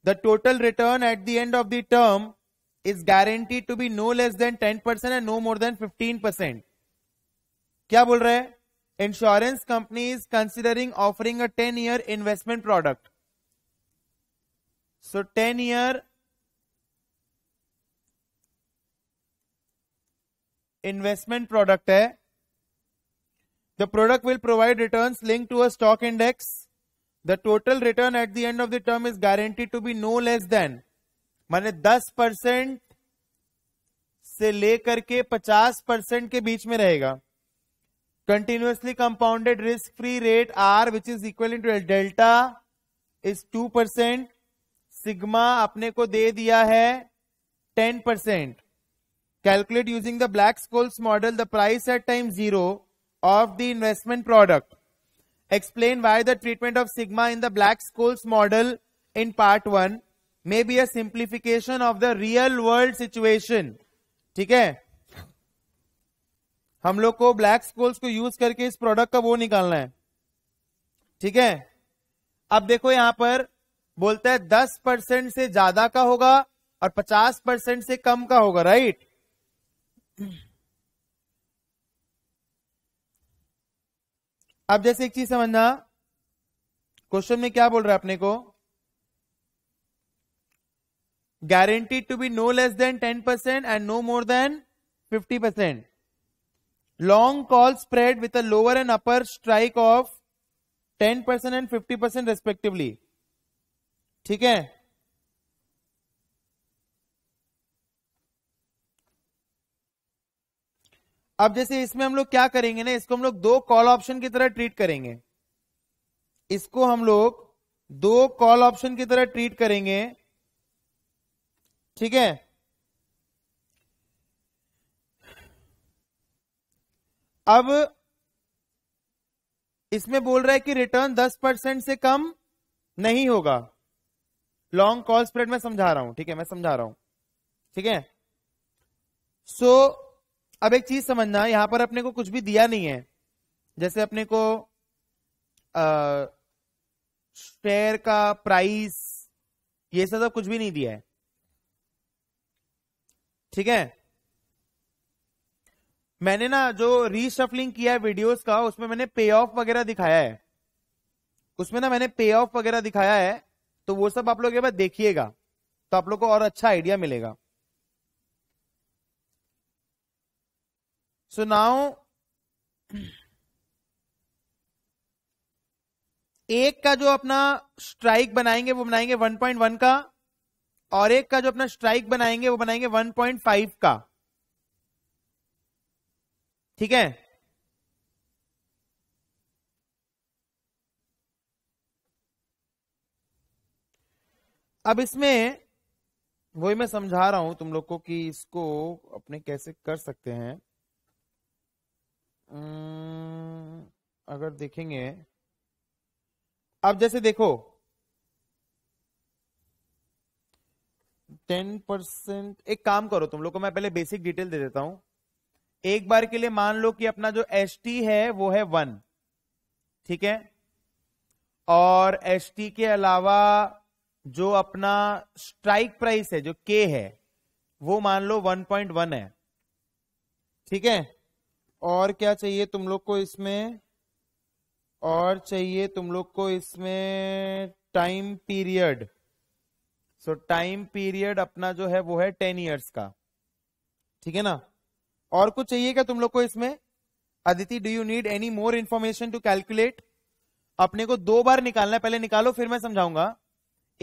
Speaker 1: The total return at the end of the term is guaranteed to be no less than 10% and no more than 15%. क्या बोल रहे हैं insurance company is considering offering a ten year investment product so ten investment product है the product will provide return link to a stock index the total return at the end of the term is guaranteed to be no less than माने 10 percent से लेकर के 50 percent के बीच में रहेगा continuously compounded risk free rate r which is equal to delta is two percent sigma अपने को दे दिया है ten percent calculate using the Black-Scholes model the price at time zero of the investment product. Explain why the treatment of sigma in the Black-Scholes model in part one may be a simplification of the real world situation. ठीक है हम लोग को Black Scholes को use करके इस product का वो निकालना है ठीक है अब देखो यहां पर बोलता है दस परसेंट से ज्यादा का होगा और पचास परसेंट से कम का होगा राइट अब जैसे एक चीज समझना क्वेश्चन में क्या बोल रहा है अपने को guaranteed to be no less than ten percent and no more than fifty percent long call spread with a lower and upper strike of ten percent and fifty percent respectively ठीक है अब जैसे इसमें हम लोग क्या करेंगे ना इसको हम लोग दो कॉल ऑप्शन की तरह ट्रीट करेंगे इसको हम लोग दो कॉल ऑप्शन की तरह ट्रीट करेंगे ठीक है अब इसमें बोल रहा है कि रिटर्न 10 परसेंट से कम नहीं होगा लॉन्ग कॉल स्प्रेड में समझा रहा हूं ठीक है मैं समझा रहा हूं ठीक है सो so, अब एक चीज समझना यहां पर अपने को कुछ भी दिया नहीं है जैसे अपने को शेयर का प्राइस ये सब कुछ भी नहीं दिया है ठीक है मैंने ना जो रीशफलिंग किया है वीडियोस का उसमें मैंने पे ऑफ वगैरह दिखाया है उसमें ना मैंने पे ऑफ वगैरह दिखाया है तो वो सब आप लोग एक बार देखिएगा तो आप लोग को और अच्छा आइडिया मिलेगा So now एक का जो अपना स्ट्राइक बनाएंगे वो बनाएंगे 1.1 का और एक का जो अपना स्ट्राइक बनाएंगे वो बनाएंगे 1.5 का ठीक है अब इसमें वही मैं समझा रहा हूं तुम लोग को कि इसको अपने कैसे कर सकते हैं हम्म, अगर देखेंगे अब जैसे देखो टेन परसेंट एक काम करो तुम लोग को मैं पहले बेसिक डिटेल दे देता हूं एक बार के लिए मान लो कि अपना जो एस है वो है वन ठीक है और एस के अलावा जो अपना स्ट्राइक प्राइस है जो के है वो मान लो 1.1 है ठीक है और क्या चाहिए तुम लोग को इसमें और चाहिए तुम लोग को इसमें time period so time period अपना जो है वो है टेन इयर्स का ठीक है ना और कुछ चाहिए क्या तुम लोग को इसमें Aditi do you need any more information to calculate अपने को दो बार निकालना है पहले निकालो फिर मैं समझाऊंगा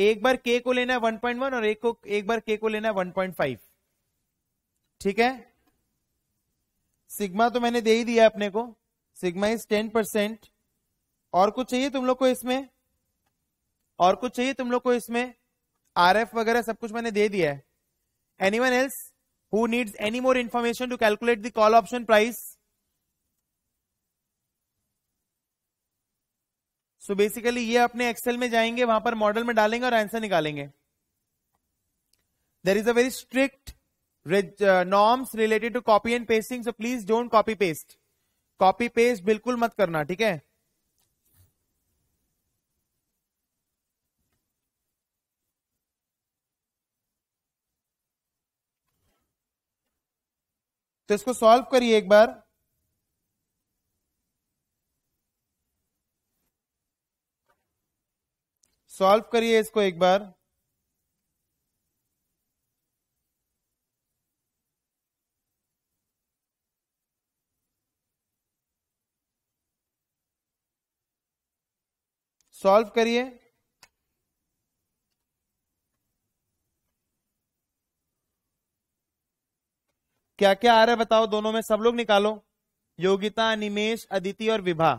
Speaker 1: एक बार के को लेना है 1.1 और एक को एक बार के को लेना है 1.5 ठीक है सिग्मा तो मैंने दे ही दिया अपने को सिग्मा इज टेन परसेंट और कुछ चाहिए तुम लोग को इसमें और कुछ चाहिए तुम लोग को इसमें आर एफ वगैरह सब कुछ मैंने दे दिया है any one else who needs any more information to calculate the call option price so basically ये अपने एक्सेल में जाएंगे वहां पर मॉडल में डालेंगे और आंसर निकालेंगे there is a very strict norms related to copy and pasting so please don't copy paste copy paste बिल्कुल मत करना ठीक है तो इसको सॉल्व करिए एक बार सॉल्व करिए इसको एक बार सॉल्व करिए क्या क्या आ रहा है बताओ दोनों में सब लोग निकालो योगिता निमेश अदिति और विभा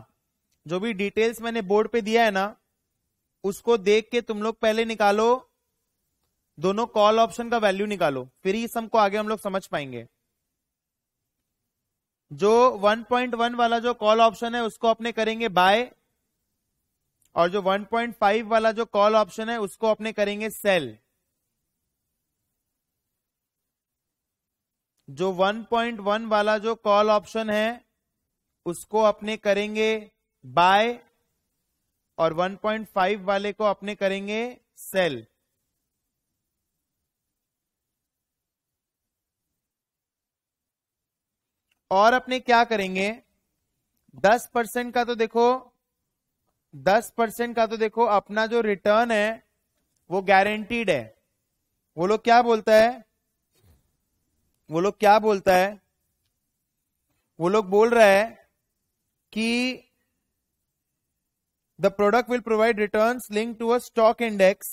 Speaker 1: जो भी डिटेल्स मैंने बोर्ड पे दिया है ना उसको देख के तुम लोग पहले निकालो दोनों कॉल ऑप्शन का वैल्यू निकालो फिर ही सबको आगे हम लोग समझ पाएंगे जो 1.1 वाला जो कॉल ऑप्शन है उसको अपने करेंगे बाय और जो 1.5 वाला जो कॉल ऑप्शन है उसको अपने करेंगे सेल जो 1.1 वाला जो कॉल ऑप्शन है उसको अपने करेंगे बाय और 1.5 वाले को अपने करेंगे सेल और अपने क्या करेंगे 10 परसेंट का तो देखो दस परसेंट का तो देखो अपना जो रिटर्न है वो गारंटीड है वो लोग क्या बोलता है वो लोग क्या बोलता है वो लोग बोल रहा है कि the product will provide return link to a stock index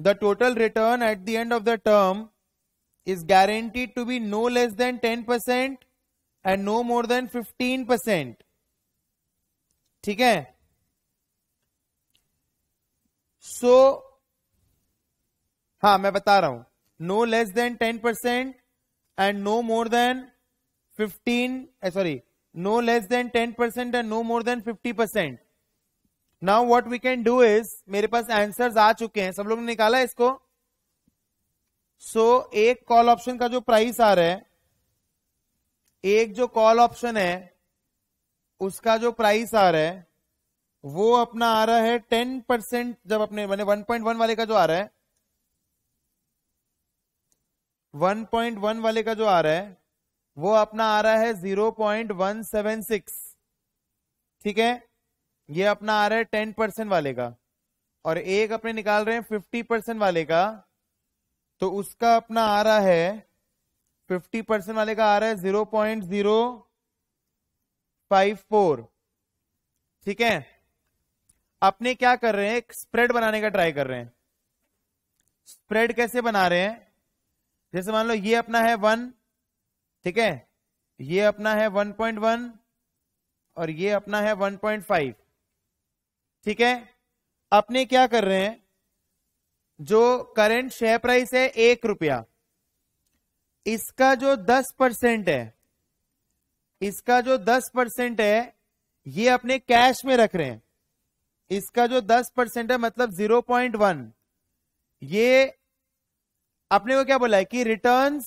Speaker 1: the total return at the end of the term is guaranteed to be no less than ten percent and no more than fifteen percent ठीक है सो so, हाँ मैं बता रहा हूं no less than ten percent and no more than fifteen sorry no less than ten percent and no more than fifty percent now what we can do is मेरे पास answers आ चुके हैं सब लोग ने निकाला इसको सो so, एक कॉल ऑप्शन का जो प्राइस आ रहा है एक जो कॉल ऑप्शन है उसका जो प्राइस आ रहा है वो अपना आ रहा है टेन परसेंट जब अपने मैंने वन पॉइंट वन वाले का जो आ रहा है वन पॉइंट वन वाले का जो आ रहा है वो अपना आ रहा है zero point one seven six ठीक है ये अपना आ रहा है टेन परसेंट वाले का और एक अपने निकाल रहे हैं फिफ्टी परसेंट वाले का तो उसका अपना आ रहा है फिफ्टी परसेंट वाले का आ रहा है zero point zero five four ठीक है अपने क्या कर रहे हैं एक स्प्रेड बनाने का ट्राई कर रहे हैं स्प्रेड कैसे बना रहे हैं जैसे मान लो ये अपना है वन ठीक है ये अपना है 1.1 और ये अपना है 1.5 ठीक है अपने क्या कर रहे हैं जो करंट शेयर प्राइस है एक रुपया इसका जो 10 परसेंट है इसका जो 10 परसेंट है ये अपने कैश में रख रहे हैं इसका जो 10 परसेंट है मतलब 0.1 ये अपने को क्या बोला है कि रिटर्न्स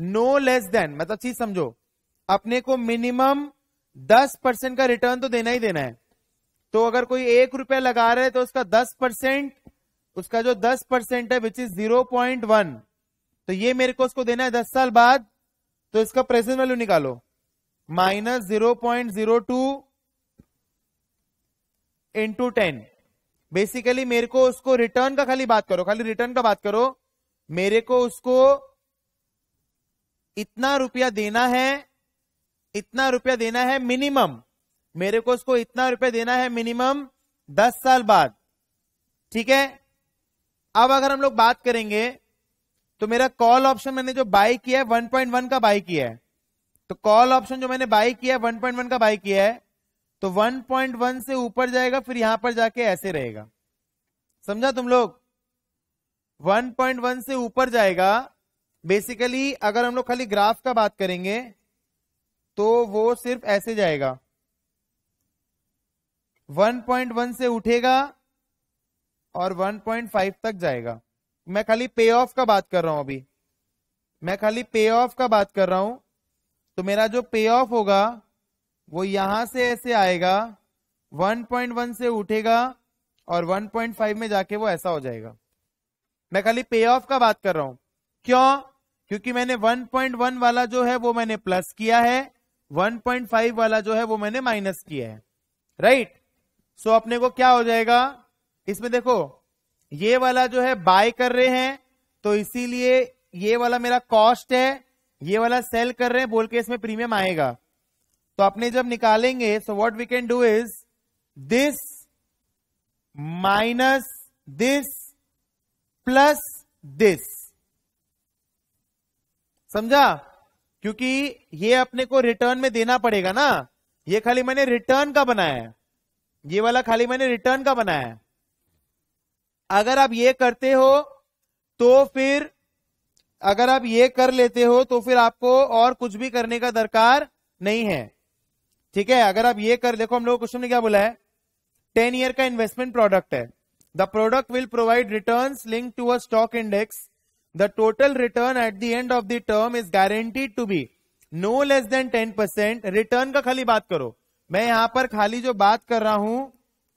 Speaker 1: नो लेस देन मतलब चीज समझो अपने को मिनिमम 10 परसेंट का रिटर्न तो देना ही देना है तो अगर कोई एक रुपया लगा रहे तो उसका 10 परसेंट उसका जो 10 परसेंट है विच इज 0.1 तो ये मेरे को उसको देना है 10 साल बाद तो इसका प्रेजेंट वैल्यू निकालो minus zero point zero two into ten basically मेरे को उसको रिटर्न का खाली बात करो खाली रिटर्न का बात करो मेरे को उसको इतना रुपया देना है इतना रुपया देना है मिनिमम मेरे को उसको इतना रुपया देना है मिनिमम दस साल बाद ठीक है अब अगर हम लोग बात करेंगे तो मेरा कॉल ऑप्शन मैंने जो बाय किया है 1.1 का बाय किया है तो कॉल ऑप्शन जो मैंने बाय किया है 1.1 का बाय किया है तो 1.1 से ऊपर जाएगा फिर यहां पर जाके ऐसे रहेगा समझा तुम लोग 1.1 से ऊपर जाएगा बेसिकली अगर हम लोग खाली ग्राफ का बात करेंगे तो वो सिर्फ ऐसे जाएगा 1.1 से उठेगा और 1.5 तक जाएगा मैं खाली पे ऑफ का बात कर रहा हूं अभी मैं खाली पे ऑफ का बात कर रहा हूं तो मेरा जो पे ऑफ होगा वो यहां से ऐसे आएगा 1.1 से उठेगा और 1.5 में जाके वो ऐसा हो जाएगा मैं खाली पे ऑफ का बात कर रहा हूं क्यों क्योंकि मैंने 1.1 वाला जो है वो मैंने प्लस किया है 1.5 वाला जो है वो मैंने माइनस किया है राइट right? सो so, अपने को क्या हो जाएगा इसमें देखो ये वाला जो है बाय कर रहे हैं तो इसीलिए ये वाला मेरा कॉस्ट है ये वाला सेल कर रहे हैं बोल के इसमें प्रीमियम आएगा तो अपने जब निकालेंगे so what we can do is this minus this plus this समझा क्योंकि ये अपने को रिटर्न में देना पड़ेगा ना ये खाली मैंने रिटर्न का बनाया है ये वाला खाली मैंने रिटर्न का बनाया है अगर आप ये करते हो तो फिर अगर आप ये कर लेते हो तो फिर आपको और कुछ भी करने का दरकार नहीं है ठीक है अगर आप ये कर देखो हम लोग क्वेश्चन में क्या बोला है टेन ईयर का इन्वेस्टमेंट प्रोडक्ट है the product will provide return link to a stock index the total return at the end of the term is guaranteed to be no less than ten percent return का खाली बात करो मैं यहां पर खाली जो बात कर रहा हूं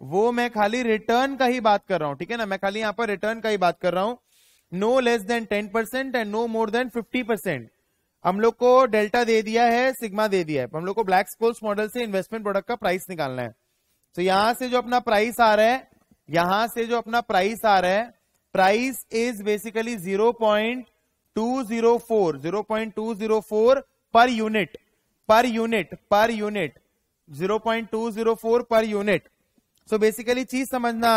Speaker 1: वो मैं खाली रिटर्न का ही बात कर रहा हूं ठीक है ना मैं खाली यहां पर रिटर्न का ही बात कर रहा हूं no less than ten percent and no more than fifty percent हम लोग को डेल्टा दे दिया है सिग्मा दे दिया है हम लोग को ब्लैक स्कोल्स मॉडल से इन्वेस्टमेंट प्रोडक्ट का प्राइस निकालना है तो यहां से जो अपना प्राइस आ रहा है यहां से जो अपना प्राइस आ रहा है price is basically zero point two zero four zero point two zero four per unit per unit per unit zero point two zero four per unit so basically चीज समझना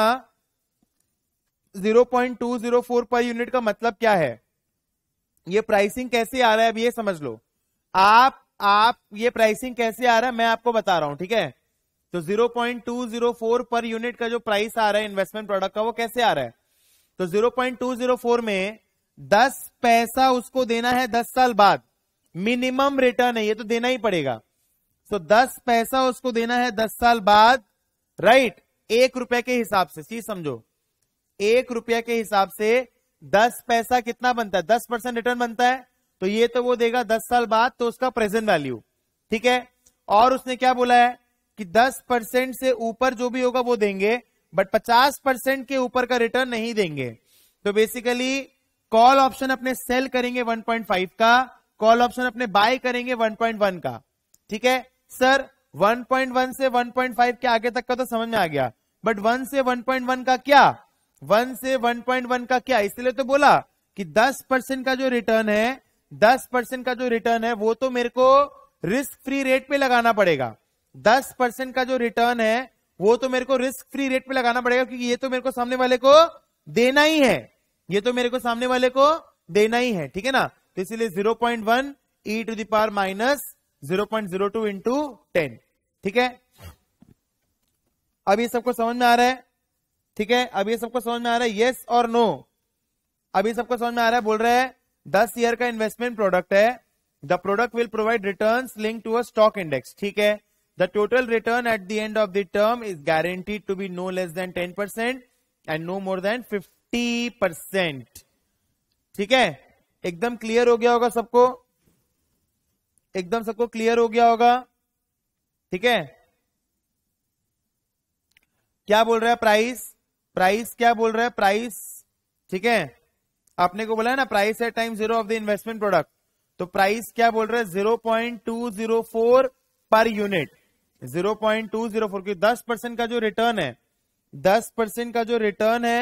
Speaker 1: zero point two zero four per unit का मतलब क्या है ये pricing कैसे आ रहा है अब ये समझ लो आप आप ये प्राइसिंग कैसे आ रहा है मैं आपको बता रहा हूं ठीक है तो 0.204 पर यूनिट का जो प्राइस आ रहा है इन्वेस्टमेंट प्रोडक्ट का वो कैसे आ रहा है तो 0.204 में 10 पैसा उसको देना है 10 साल बाद मिनिमम रिटर्न है ये तो देना ही पड़ेगा तो 10 पैसा उसको देना है 10 साल बाद राइट एक रुपए के हिसाब से चीज समझो एक रुपया के हिसाब से दस पैसा कितना बनता है दस परसेंट रिटर्न बनता है तो ये तो वो देगा दस साल बाद तो उसका प्रेजेंट वैल्यू ठीक है और उसने क्या बोला है कि दस परसेंट से ऊपर जो भी होगा वो देंगे बट पचास परसेंट के ऊपर का रिटर्न नहीं देंगे तो बेसिकली कॉल ऑप्शन अपने सेल करेंगे 1.5 का कॉल ऑप्शन अपने बाय करेंगे 1.1 का ठीक है सर 1.1 से 1.5 के आगे तक का तो समझ में आ गया बट 1 से 1.1 का क्या वन से वन पॉइंट वन का क्या इसलिए तो बोला कि दस परसेंट का जो रिटर्न है दस परसेंट का जो रिटर्न है वो तो मेरे को रिस्क फ्री रेट पे लगाना पड़ेगा दस परसेंट का जो रिटर्न है वो तो मेरे को रिस्क फ्री रेट पे लगाना पड़ेगा क्योंकि ये तो मेरे को सामने वाले को देना ही है ये तो मेरे को सामने वाले को देना ही है ठीक है ना तो इसीलिए zero point one e to the power minus zero point zero two into ten ठीक है अब ये सबको समझ में आ रहा है ठीक है अभी सबको समझ में आ रहा है येस और नो अभी सबको समझ में आ रहा है बोल रहे हैं दस ईयर का इन्वेस्टमेंट प्रोडक्ट है the product will provide return link to a stock index ठीक है the total return at the end of the term is guaranteed to be no less than ten percent and no more than fifty percent ठीक है एकदम clear हो गया होगा सबको एकदम सबको क्लियर हो गया होगा ठीक है क्या बोल रहा है प्राइस प्राइस क्या बोल रहा है प्राइस ठीक है आपने को बोला है ना price at time zero of the investment product तो प्राइस क्या बोल रहा है zero point two zero four per unit zero point two zero four की दस परसेंट का जो रिटर्न है दस परसेंट का जो रिटर्न है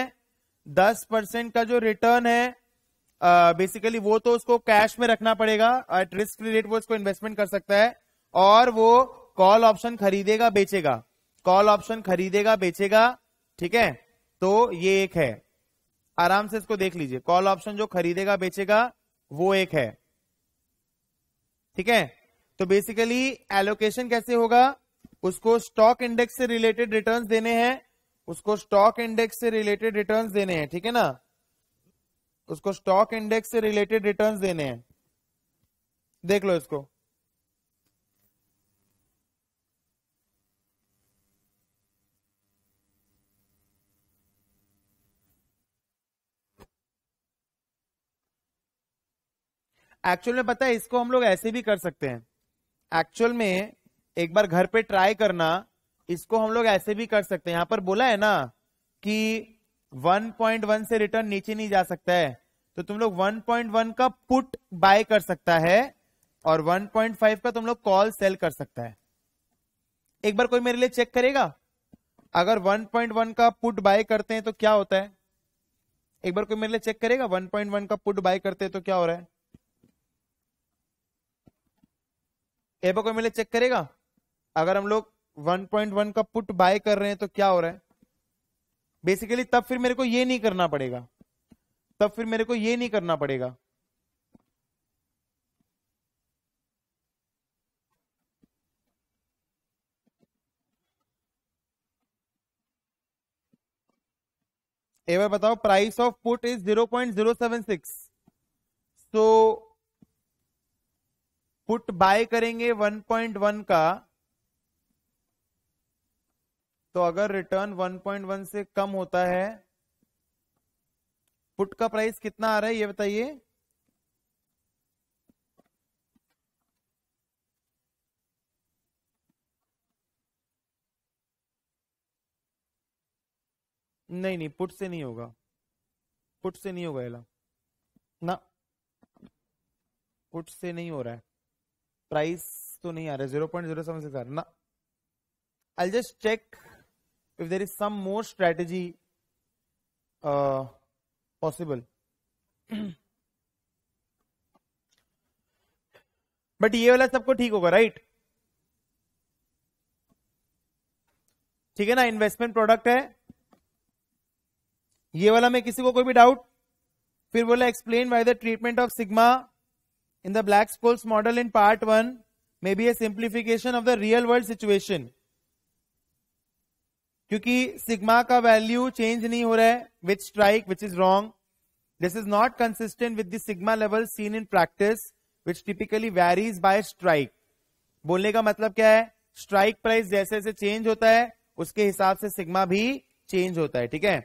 Speaker 1: दस परसेंट का जो रिटर्न है बेसिकली uh, वो तो उसको कैश में रखना पड़ेगा एट रिस्क रेट वो उसको इन्वेस्टमेंट कर सकता है और वो कॉल ऑप्शन खरीदेगा बेचेगा कॉल ऑप्शन खरीदेगा बेचेगा ठीक है तो ये एक है आराम से इसको देख लीजिए कॉल ऑप्शन जो खरीदेगा बेचेगा वो एक है ठीक है तो बेसिकली एलोकेशन कैसे होगा उसको स्टॉक इंडेक्स से रिलेटेड रिटर्न्स देने हैं उसको स्टॉक इंडेक्स से रिलेटेड रिटर्न्स देने हैं ठीक है ना उसको स्टॉक इंडेक्स से रिलेटेड रिटर्न्स देने हैं देख लो इसको एक्चुअल में पता है इसको हम लोग ऐसे भी कर सकते हैं एक्चुअल में एक बार घर पे ट्राई करना इसको हम लोग ऐसे भी कर सकते हैं यहां पर बोला है ना कि 1.1 से रिटर्न नीचे नहीं जा सकता है तो तुम लोग 1.1 का पुट बाय कर सकता है और 1.5 का तुम लोग कॉल सेल कर सकता है एक बार कोई मेरे लिए चेक करेगा अगर 1.1 का पुट बाय करते हैं तो क्या होता है एक बार कोई मेरे लिए चेक करेगा 1.1 का पुट बाय करते हैं तो क्या हो रहा है एबक को एमएलए चेक करेगा अगर हम लोग 1.1 का पुट बाय कर रहे हैं तो क्या हो रहा है बेसिकली तब फिर मेरे को ये नहीं करना पड़ेगा तब फिर मेरे को ये नहीं करना पड़ेगा एवर बताओ price of put is 0.076 so put buy करेंगे 1.1 का तो अगर रिटर्न 1.1 से कम होता है पुट का प्राइस कितना आ रहा है ये बताइए नहीं नहीं पुट से नहीं होगा पुट से नहीं होगा ना पुट से नहीं हो रहा है प्राइस तो नहीं आ रहा zero point zero seven six आ रहा ना I just check if there is some more strategy possible but ये वाला सबको ठीक होगा राइट ठीक है ना इन्वेस्टमेंट प्रोडक्ट है ये वाला में किसी को कोई भी डाउट फिर बोला explain by the treatment of sigma in the Black-Scholes model in part 1 may be a simplification of the real world situation. kyunki sigma ka value change nahi ho raha hai है strike which is wrong this is not consistent with the sigma level seen in practice which typically varies by strike bolne ka matlab kya hai strike price जैसे जैसे change होता है उसके हिसाब से sigma भी change होता है ठीक है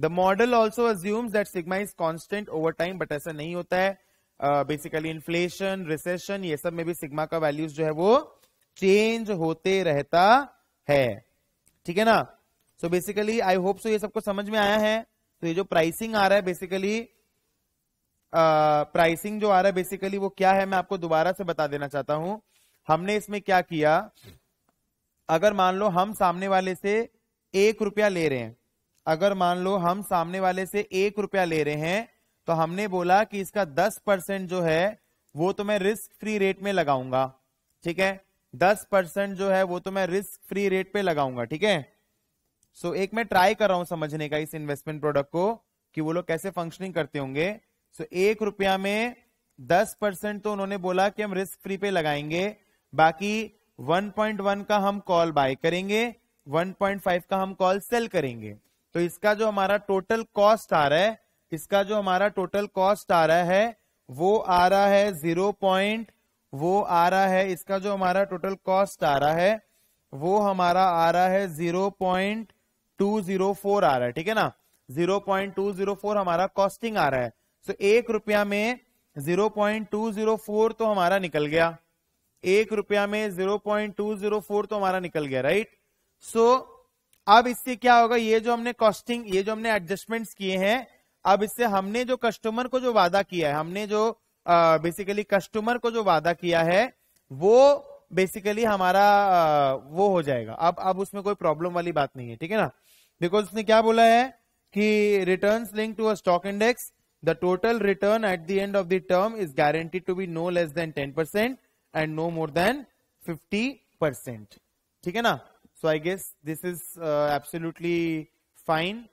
Speaker 1: the model also assumes that sigma is constant over time but ऐसा नहीं होता है बेसिकली इन्फ्लेशन रिसेशन ये सब में भी सिग्मा का वैल्यूज जो है वो चेंज होते रहता है ठीक है ना so basically I hope so ये सबको समझ में आया है तो ये जो प्राइसिंग आ रहा है बेसिकली प्राइसिंग uh, जो आ रहा है बेसिकली वो क्या है मैं आपको दोबारा से बता देना चाहता हूं हमने इसमें क्या किया अगर मान लो हम सामने वाले से एक रुपया ले रहे हैं अगर मान लो हम सामने वाले से एक रुपया ले रहे हैं तो हमने बोला कि इसका 10 परसेंट जो है वो तो मैं रिस्क फ्री रेट में लगाऊंगा ठीक है 10 परसेंट जो है वो तो मैं रिस्क फ्री रेट पे लगाऊंगा ठीक है सो एक मैं ट्राई कर रहा हूं समझने का इस इन्वेस्टमेंट प्रोडक्ट को कि वो लोग कैसे फंक्शनिंग करते होंगे सो एक रुपया में दस परसेंट तो उन्होंने बोला कि हम रिस्क फ्री पे लगाएंगे बाकी 1.1 का हम कॉल बाय करेंगे 1.5 का हम कॉल सेल करेंगे तो इसका जो हमारा टोटल कॉस्ट आ रहा है इसका जो हमारा टोटल कॉस्ट आ रहा है वो आ रहा है जीरो पॉइंट वो आ रहा है इसका जो हमारा टोटल कॉस्ट आ रहा है वो हमारा आ रहा है zero point two zero four आ रहा है ठीक है ना zero point two zero four हमारा कॉस्टिंग आ रहा है सो so, एक रुपया में zero point two zero four तो हमारा निकल गया एक रुपया में zero point two zero four तो हमारा निकल गया राइट सो so, अब इससे क्या होगा ये जो हमने कॉस्टिंग ये जो हमने एडजस्टमेंट किए हैं अब इससे हमने जो कस्टमर को जो वादा किया है हमने जो बेसिकली कस्टमर को जो वादा किया है वो बेसिकली हमारा आ, वो हो जाएगा अब अब उसमें कोई प्रॉब्लम वाली बात नहीं है ठीक है ना बिकॉज उसने क्या बोला है कि return link to a stock index the total return at the end of the term is guaranteed to be no less than ten percent and no more than fifty percent ठीक है ना so I guess this is absolutely fine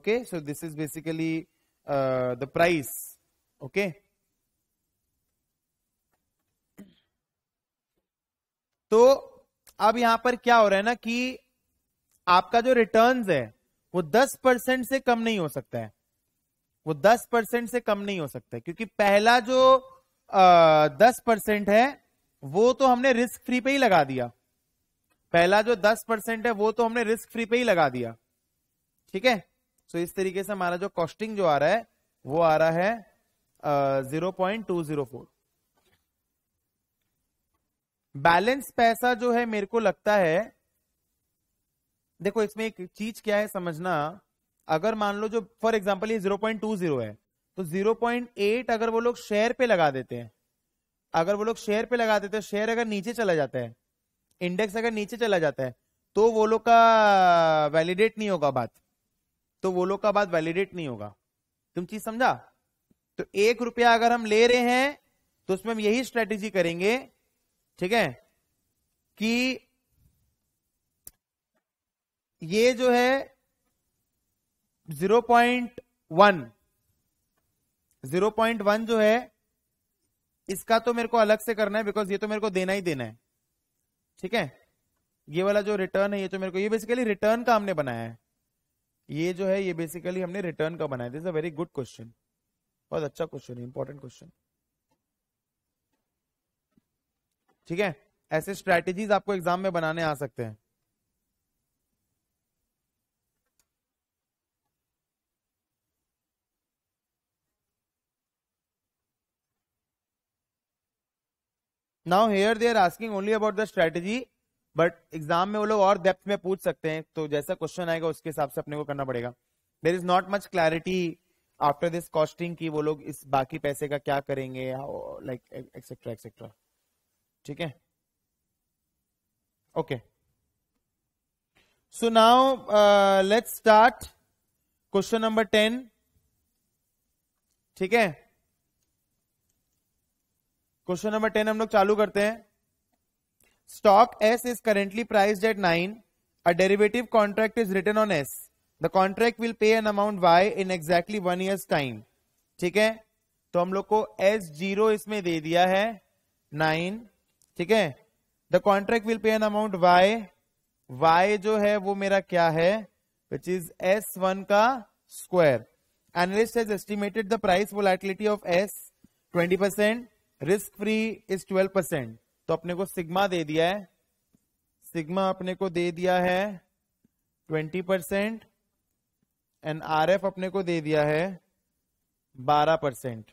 Speaker 1: okay so this is basically uh, the price okay तो अब यहां पर क्या हो रहा है ना कि आपका जो रिटर्न्स है वो 10 परसेंट से कम नहीं हो सकता है वो 10 परसेंट से कम नहीं हो सकता है क्योंकि पहला जो आ, uh, 10 परसेंट है वो तो हमने रिस्क फ्री पे ही लगा दिया पहला जो 10 परसेंट है वो तो हमने रिस्क फ्री पे ही लगा दिया ठीक है सो so, इस तरीके से हमारा जो कॉस्टिंग जो आ रहा है वो आ रहा है zero point two zero four balance पैसा जो है मेरे को लगता है देखो इसमें एक चीज क्या है समझना अगर मान लो जो फॉर एग्जाम्पल ये जीरो पॉइंट टू जीरो है तो जीरो पॉइंट एट अगर वो लोग शेयर पे लगा देते हैं अगर वो लोग शेयर पे लगा देते हैं शेयर अगर नीचे चला जाता है इंडेक्स अगर नीचे चला जाता है तो वो लोग का वैलिडेट नहीं होगा बात तो वो लोग का बात वैलिडेट नहीं होगा तुम चीज समझा तो एक रुपया अगर हम ले रहे हैं तो उसमें हम यही स्ट्रेटेजी करेंगे ठीक है कि ये जो है zero point one zero point one जो है इसका तो मेरे को अलग से करना है बिकॉज ये तो मेरे को देना ही देना है ठीक है ये वाला जो रिटर्न है ये तो मेरे को ये बेसिकली रिटर्न का हमने बनाया है ये जो है ये बेसिकली हमने रिटर्न का बनाया this a very good question बहुत अच्छा क्वेश्चन है इंपॉर्टेंट क्वेश्चन ठीक है ऐसे स्ट्रेटेजीज आपको एग्जाम में बनाने आ सकते हैं now here they are asking only about the strategy but exam में वो लोग और डेप्थ में पूछ सकते हैं तो जैसा क्वेश्चन आएगा उसके हिसाब से अपने को करना पड़ेगा there is not much clarity after this costing की वो लोग इस बाकी पैसे का क्या करेंगे लाइक एक्सेट्रा एक्सेट्रा ठीक है okay so now let's start question number ten ठीक है क्वेश्चन नंबर टेन हम लोग चालू करते हैं stock S is currently priced at 9. A derivative contract is written on S. The contract will pay an amount Y in exactly one year's time. ठीक है तो हम लोग को S जीरो इसमें दे दिया है नाइन ठीक है the contract will pay an amount Y Y जो है वो मेरा क्या है विच इज एस वन का square analyst has estimated the price volatility of S 20% risk free is 12% तो अपने को सिग्मा दे दिया है सिग्मा अपने को दे दिया है 20% परसेंट एंड आर एफ अपने को दे दिया है 12% percent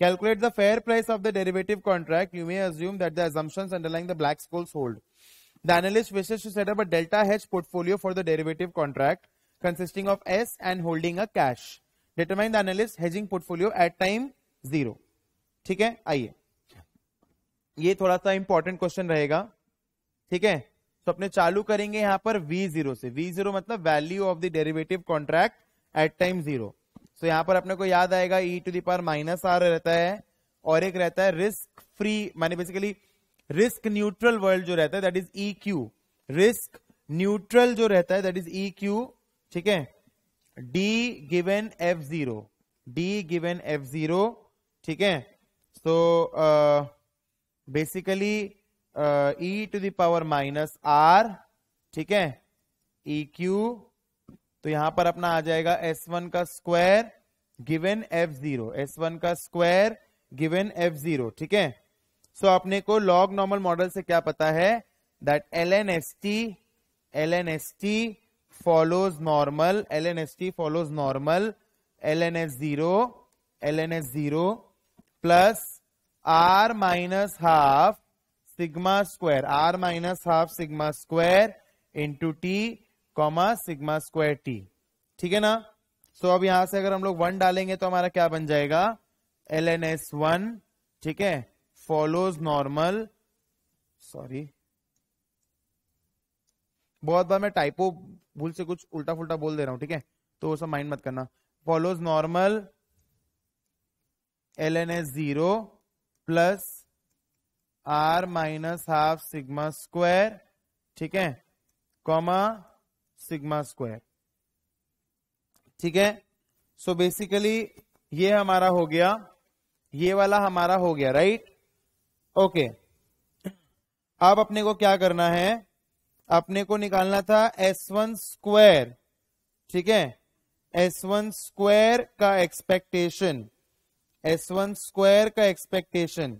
Speaker 1: calculate the fair price of the derivative contract you may assume that the assumptions underlying the Black Scholes hold the analyst wishes to set delta H portfolio for the derivative contract consisting of S and holding a cash determine the analyst hedging portfolio at time zero ठीक है आइए ये थोड़ा सा important question रहेगा ठीक है तो अपने चालू करेंगे यहां पर वी जीरो से वी जीरो मतलब value of the derivative contract at time zero so यहां पर अपने को याद आएगा ई टू दर माइनस आर रहता है और एक रहता है रिस्क फ्री माने बेसिकली रिस्क न्यूट्रल वर्ल्ड जो रहता है that is E Q risk neutral जो रहता है दैट इज ई क्यू ठीक है D given F zero D given F zero ठीक है सो so, uh, basically e to the power minus are ठीक है ई e क्यू तो यहां पर अपना आ जाएगा एस वन का square given F zero S one का स्क्वायर गिवेन एफ जीरो ठीक है सो अपने को लॉग नॉर्मल मॉडल से क्या पता है that L N S T L N S T follows normal L N S T follows normal L N S zero L N S zero plus are minus half sigma square are minus half sigma square into T comma sigma square T ठीक है ना so so, अब यहां से अगर हम लोग one डालेंगे तो हमारा क्या बन जाएगा एल एन एस वन ठीक है फॉलोज नॉर्मल सॉरी बहुत बार मैं टाइपो भूल से कुछ उल्टा फुल्टा बोल दे रहा हूं ठीक है तो वो सब माइंड मत करना follows normal L N S zero plus are minus half sigma square ठीक है कॉमा सिग्मा स्क्वायर ठीक है सो so बेसिकली ये हमारा हो गया ये वाला हमारा हो गया राइट ओके अब अपने को क्या करना है अपने को निकालना था एस वन स्क्वायर ठीक है एस वन स्क्वायर का एक्सपेक्टेशन एस वन स्क्वायर का एक्सपेक्टेशन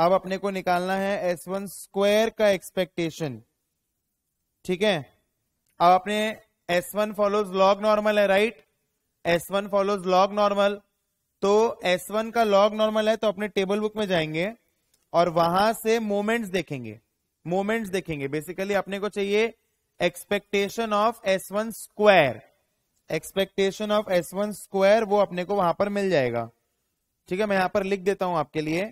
Speaker 1: अब अपने को निकालना है एस वन स्क्वायर का एक्सपेक्टेशन ठीक है अब अपने S one follows log normal है right S one follows log normal तो एस वन का लॉग नॉर्मल है तो अपने टेबल बुक में जाएंगे और वहां से मोमेंट्स देखेंगे मोमेंट्स देखेंगे बेसिकली अपने को चाहिए expectation of S one square expectation of S one square वो अपने को वहां पर मिल जाएगा ठीक है मैं यहां पर लिख देता हूं आपके लिए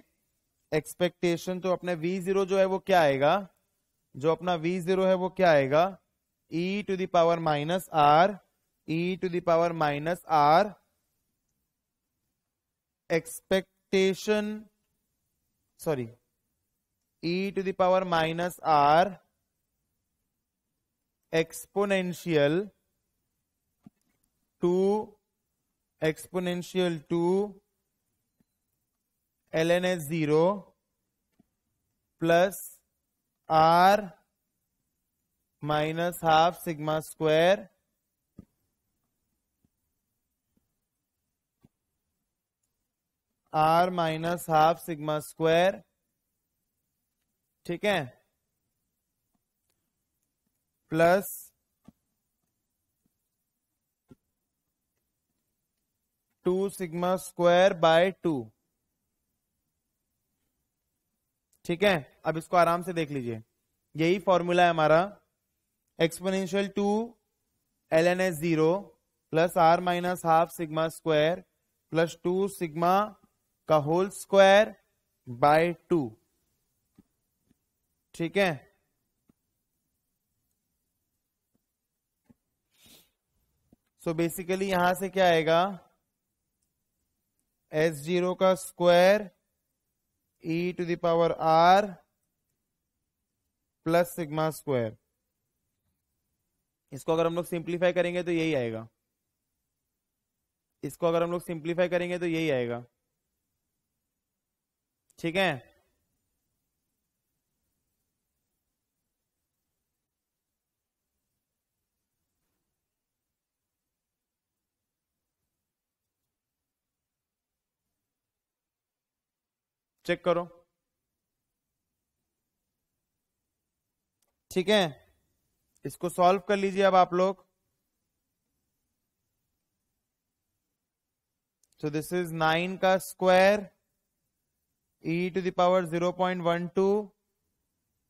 Speaker 1: एक्सपेक्टेशन तो अपने वी जीरो जो है वो क्या आएगा जो अपना वी जीरो है वो क्या आएगा ई to the power minus r e to the power minus r expectation sorry e to the power minus r exponential to exponential to l n h zero plus are minus half sigma square are minus half sigma square ठीक है plus two sigma square by two ठीक है अब इसको आराम से देख लीजिए यही फॉर्मूला है हमारा exponential to l N S zero plus are minus half sigma square plus two sigma का होल स्क्वायर बाय टू ठीक है सो so बेसिकली यहां से क्या आएगा एस जीरो का square e to the power r plus sigma square इसको अगर हम लोग सिंप्लीफाई करेंगे तो यही आएगा इसको अगर हम लोग सिंप्लीफाई करेंगे तो यही आएगा ठीक है चेक करो ठीक है इसको सॉल्व कर लीजिए अब आप लोग सो दिस इज नाइन का square e to the power zero point one two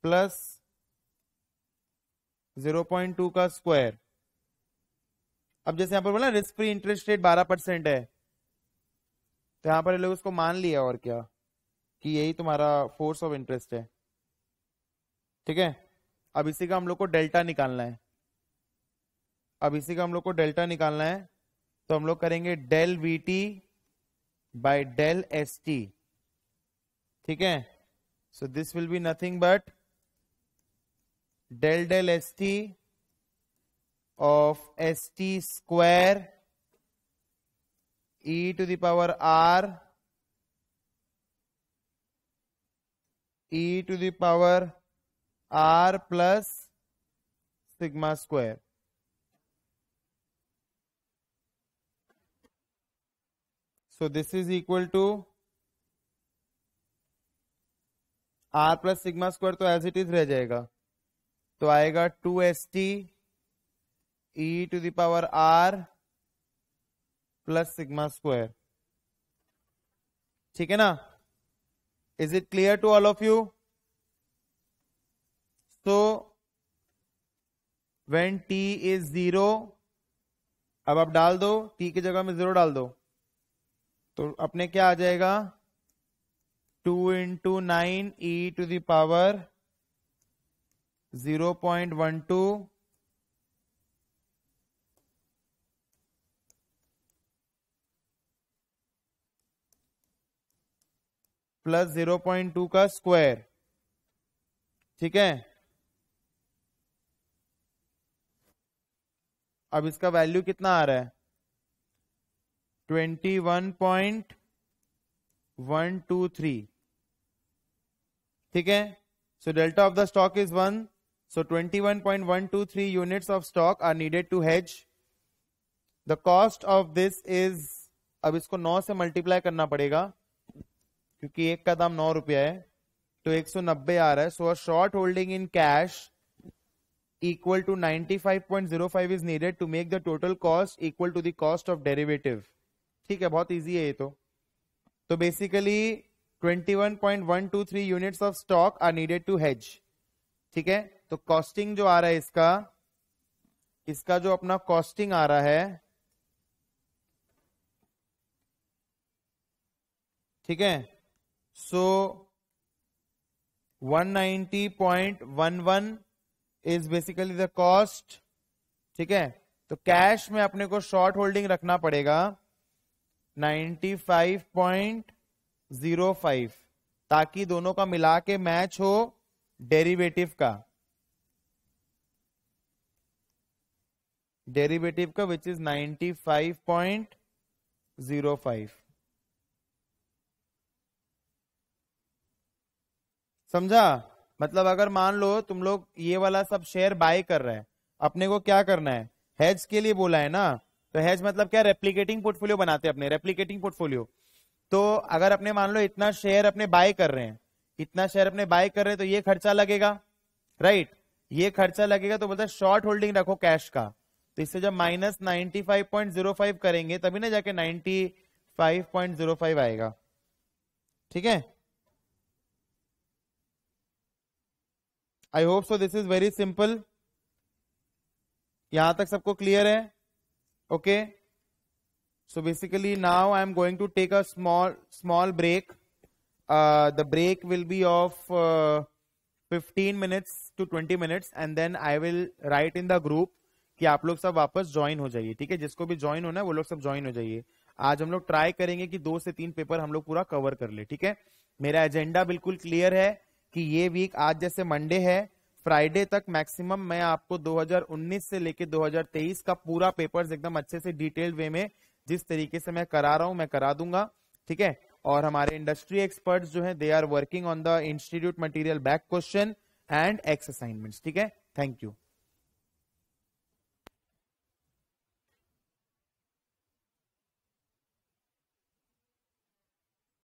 Speaker 1: plus zero point two का स्क्वायर अब जैसे यहां पर बोला रिस्क फ्री इंटरेस्ट रेट बारह परसेंट है तो यहां पर लोग उसको मान लिया और क्या कि यही तुम्हारा फोर्स ऑफ इंटरेस्ट है ठीक है अब इसी का हम लोग को डेल्टा निकालना है अब इसी का हम लोग को डेल्टा निकालना है तो हम लोग करेंगे del v t by del s t ठीक है so this will be nothing but del del s t of s t square e to the power r e to the power r plus sigma square. So this is equal to r plus sigma square तो as it is रह जाएगा तो आएगा two s t e to the power r plus sigma square ठीक है ना is it clear to all of you so when t is zero अब आप डाल दो टी की जगह में जीरो डाल दो तो अपने क्या आ जाएगा two into nine e to the power zero point one two plus zero point two का स्क्वायर ठीक है अब इसका वैल्यू कितना आ रहा है twenty one point one two three ठीक है so delta of the stock is one so twenty one point one two three unit of stock are needed to hedge the cost of this is अब इसको नौ से multiply करना पड़ेगा क्योंकि एक का दाम नौ रुपया है तो 190 आ रहा है so a short holding in cash equal to 95.05 is needed to make the total cost equal to the cost of derivative ठीक है बहुत इजी है ये तो तो basically 21.123 units of stock are needed to hedge ठीक है तो कॉस्टिंग जो आ रहा है इसका इसका जो अपना कॉस्टिंग आ रहा है ठीक है one 190.11 is basically the cost ठीक है तो कैश में अपने को शॉर्ट होल्डिंग रखना पड़ेगा 95.05 ताकि दोनों का मिला के मैच हो डेरिवेटिव का डेरिवेटिव का विच इज 95.05 समझा मतलब अगर मान लो तुम लोग ये वाला सब शेयर बाय कर रहे हैं अपने को क्या करना है हेज के लिए बोला है ना तो हेज मतलब क्या रेप्लीकेटिंग पोर्टफोलियो बनाते हैं अपने रेप्लीकेटिंग पोर्टफोलियो तो अगर अपने मान लो इतना शेयर अपने बाय कर रहे हैं इतना शेयर अपने बाय कर रहे हैं तो ये खर्चा लगेगा राइट ये खर्चा लगेगा तो बोलता हैं शॉर्ट होल्डिंग रखो कैश का तो इससे जब minus five point zero five करेंगे तभी ना जाके ninety five point zero five आएगा ठीक है I hope so this is very simple यहां तक सबको क्लियर है okay so basically now I am going to take a small small break the break will be of 15 minutes to 20 minutes and then I will write in the group कि आप लोग सब वापस join हो जाइए ठीक है जिसको भी ज्वाइन होना है वो लोग सब ज्वाइन हो जाइए आज हम लोग ट्राई करेंगे कि दो से तीन पेपर हम लोग पूरा कवर कर ले ठीक है मेरा एजेंडा बिल्कुल क्लियर है कि ये वीक आज जैसे मंडे है फ्राइडे तक मैक्सिमम मैं आपको 2019 से लेके 2023 का पूरा पेपर एकदम अच्छे से डिटेल्ड वे में जिस तरीके से मैं करा रहा हूं मैं करा दूंगा ठीक है और हमारे इंडस्ट्री एक्सपर्ट्स जो है they are working on the institute material back question and x assignment ठीक है थैंक यू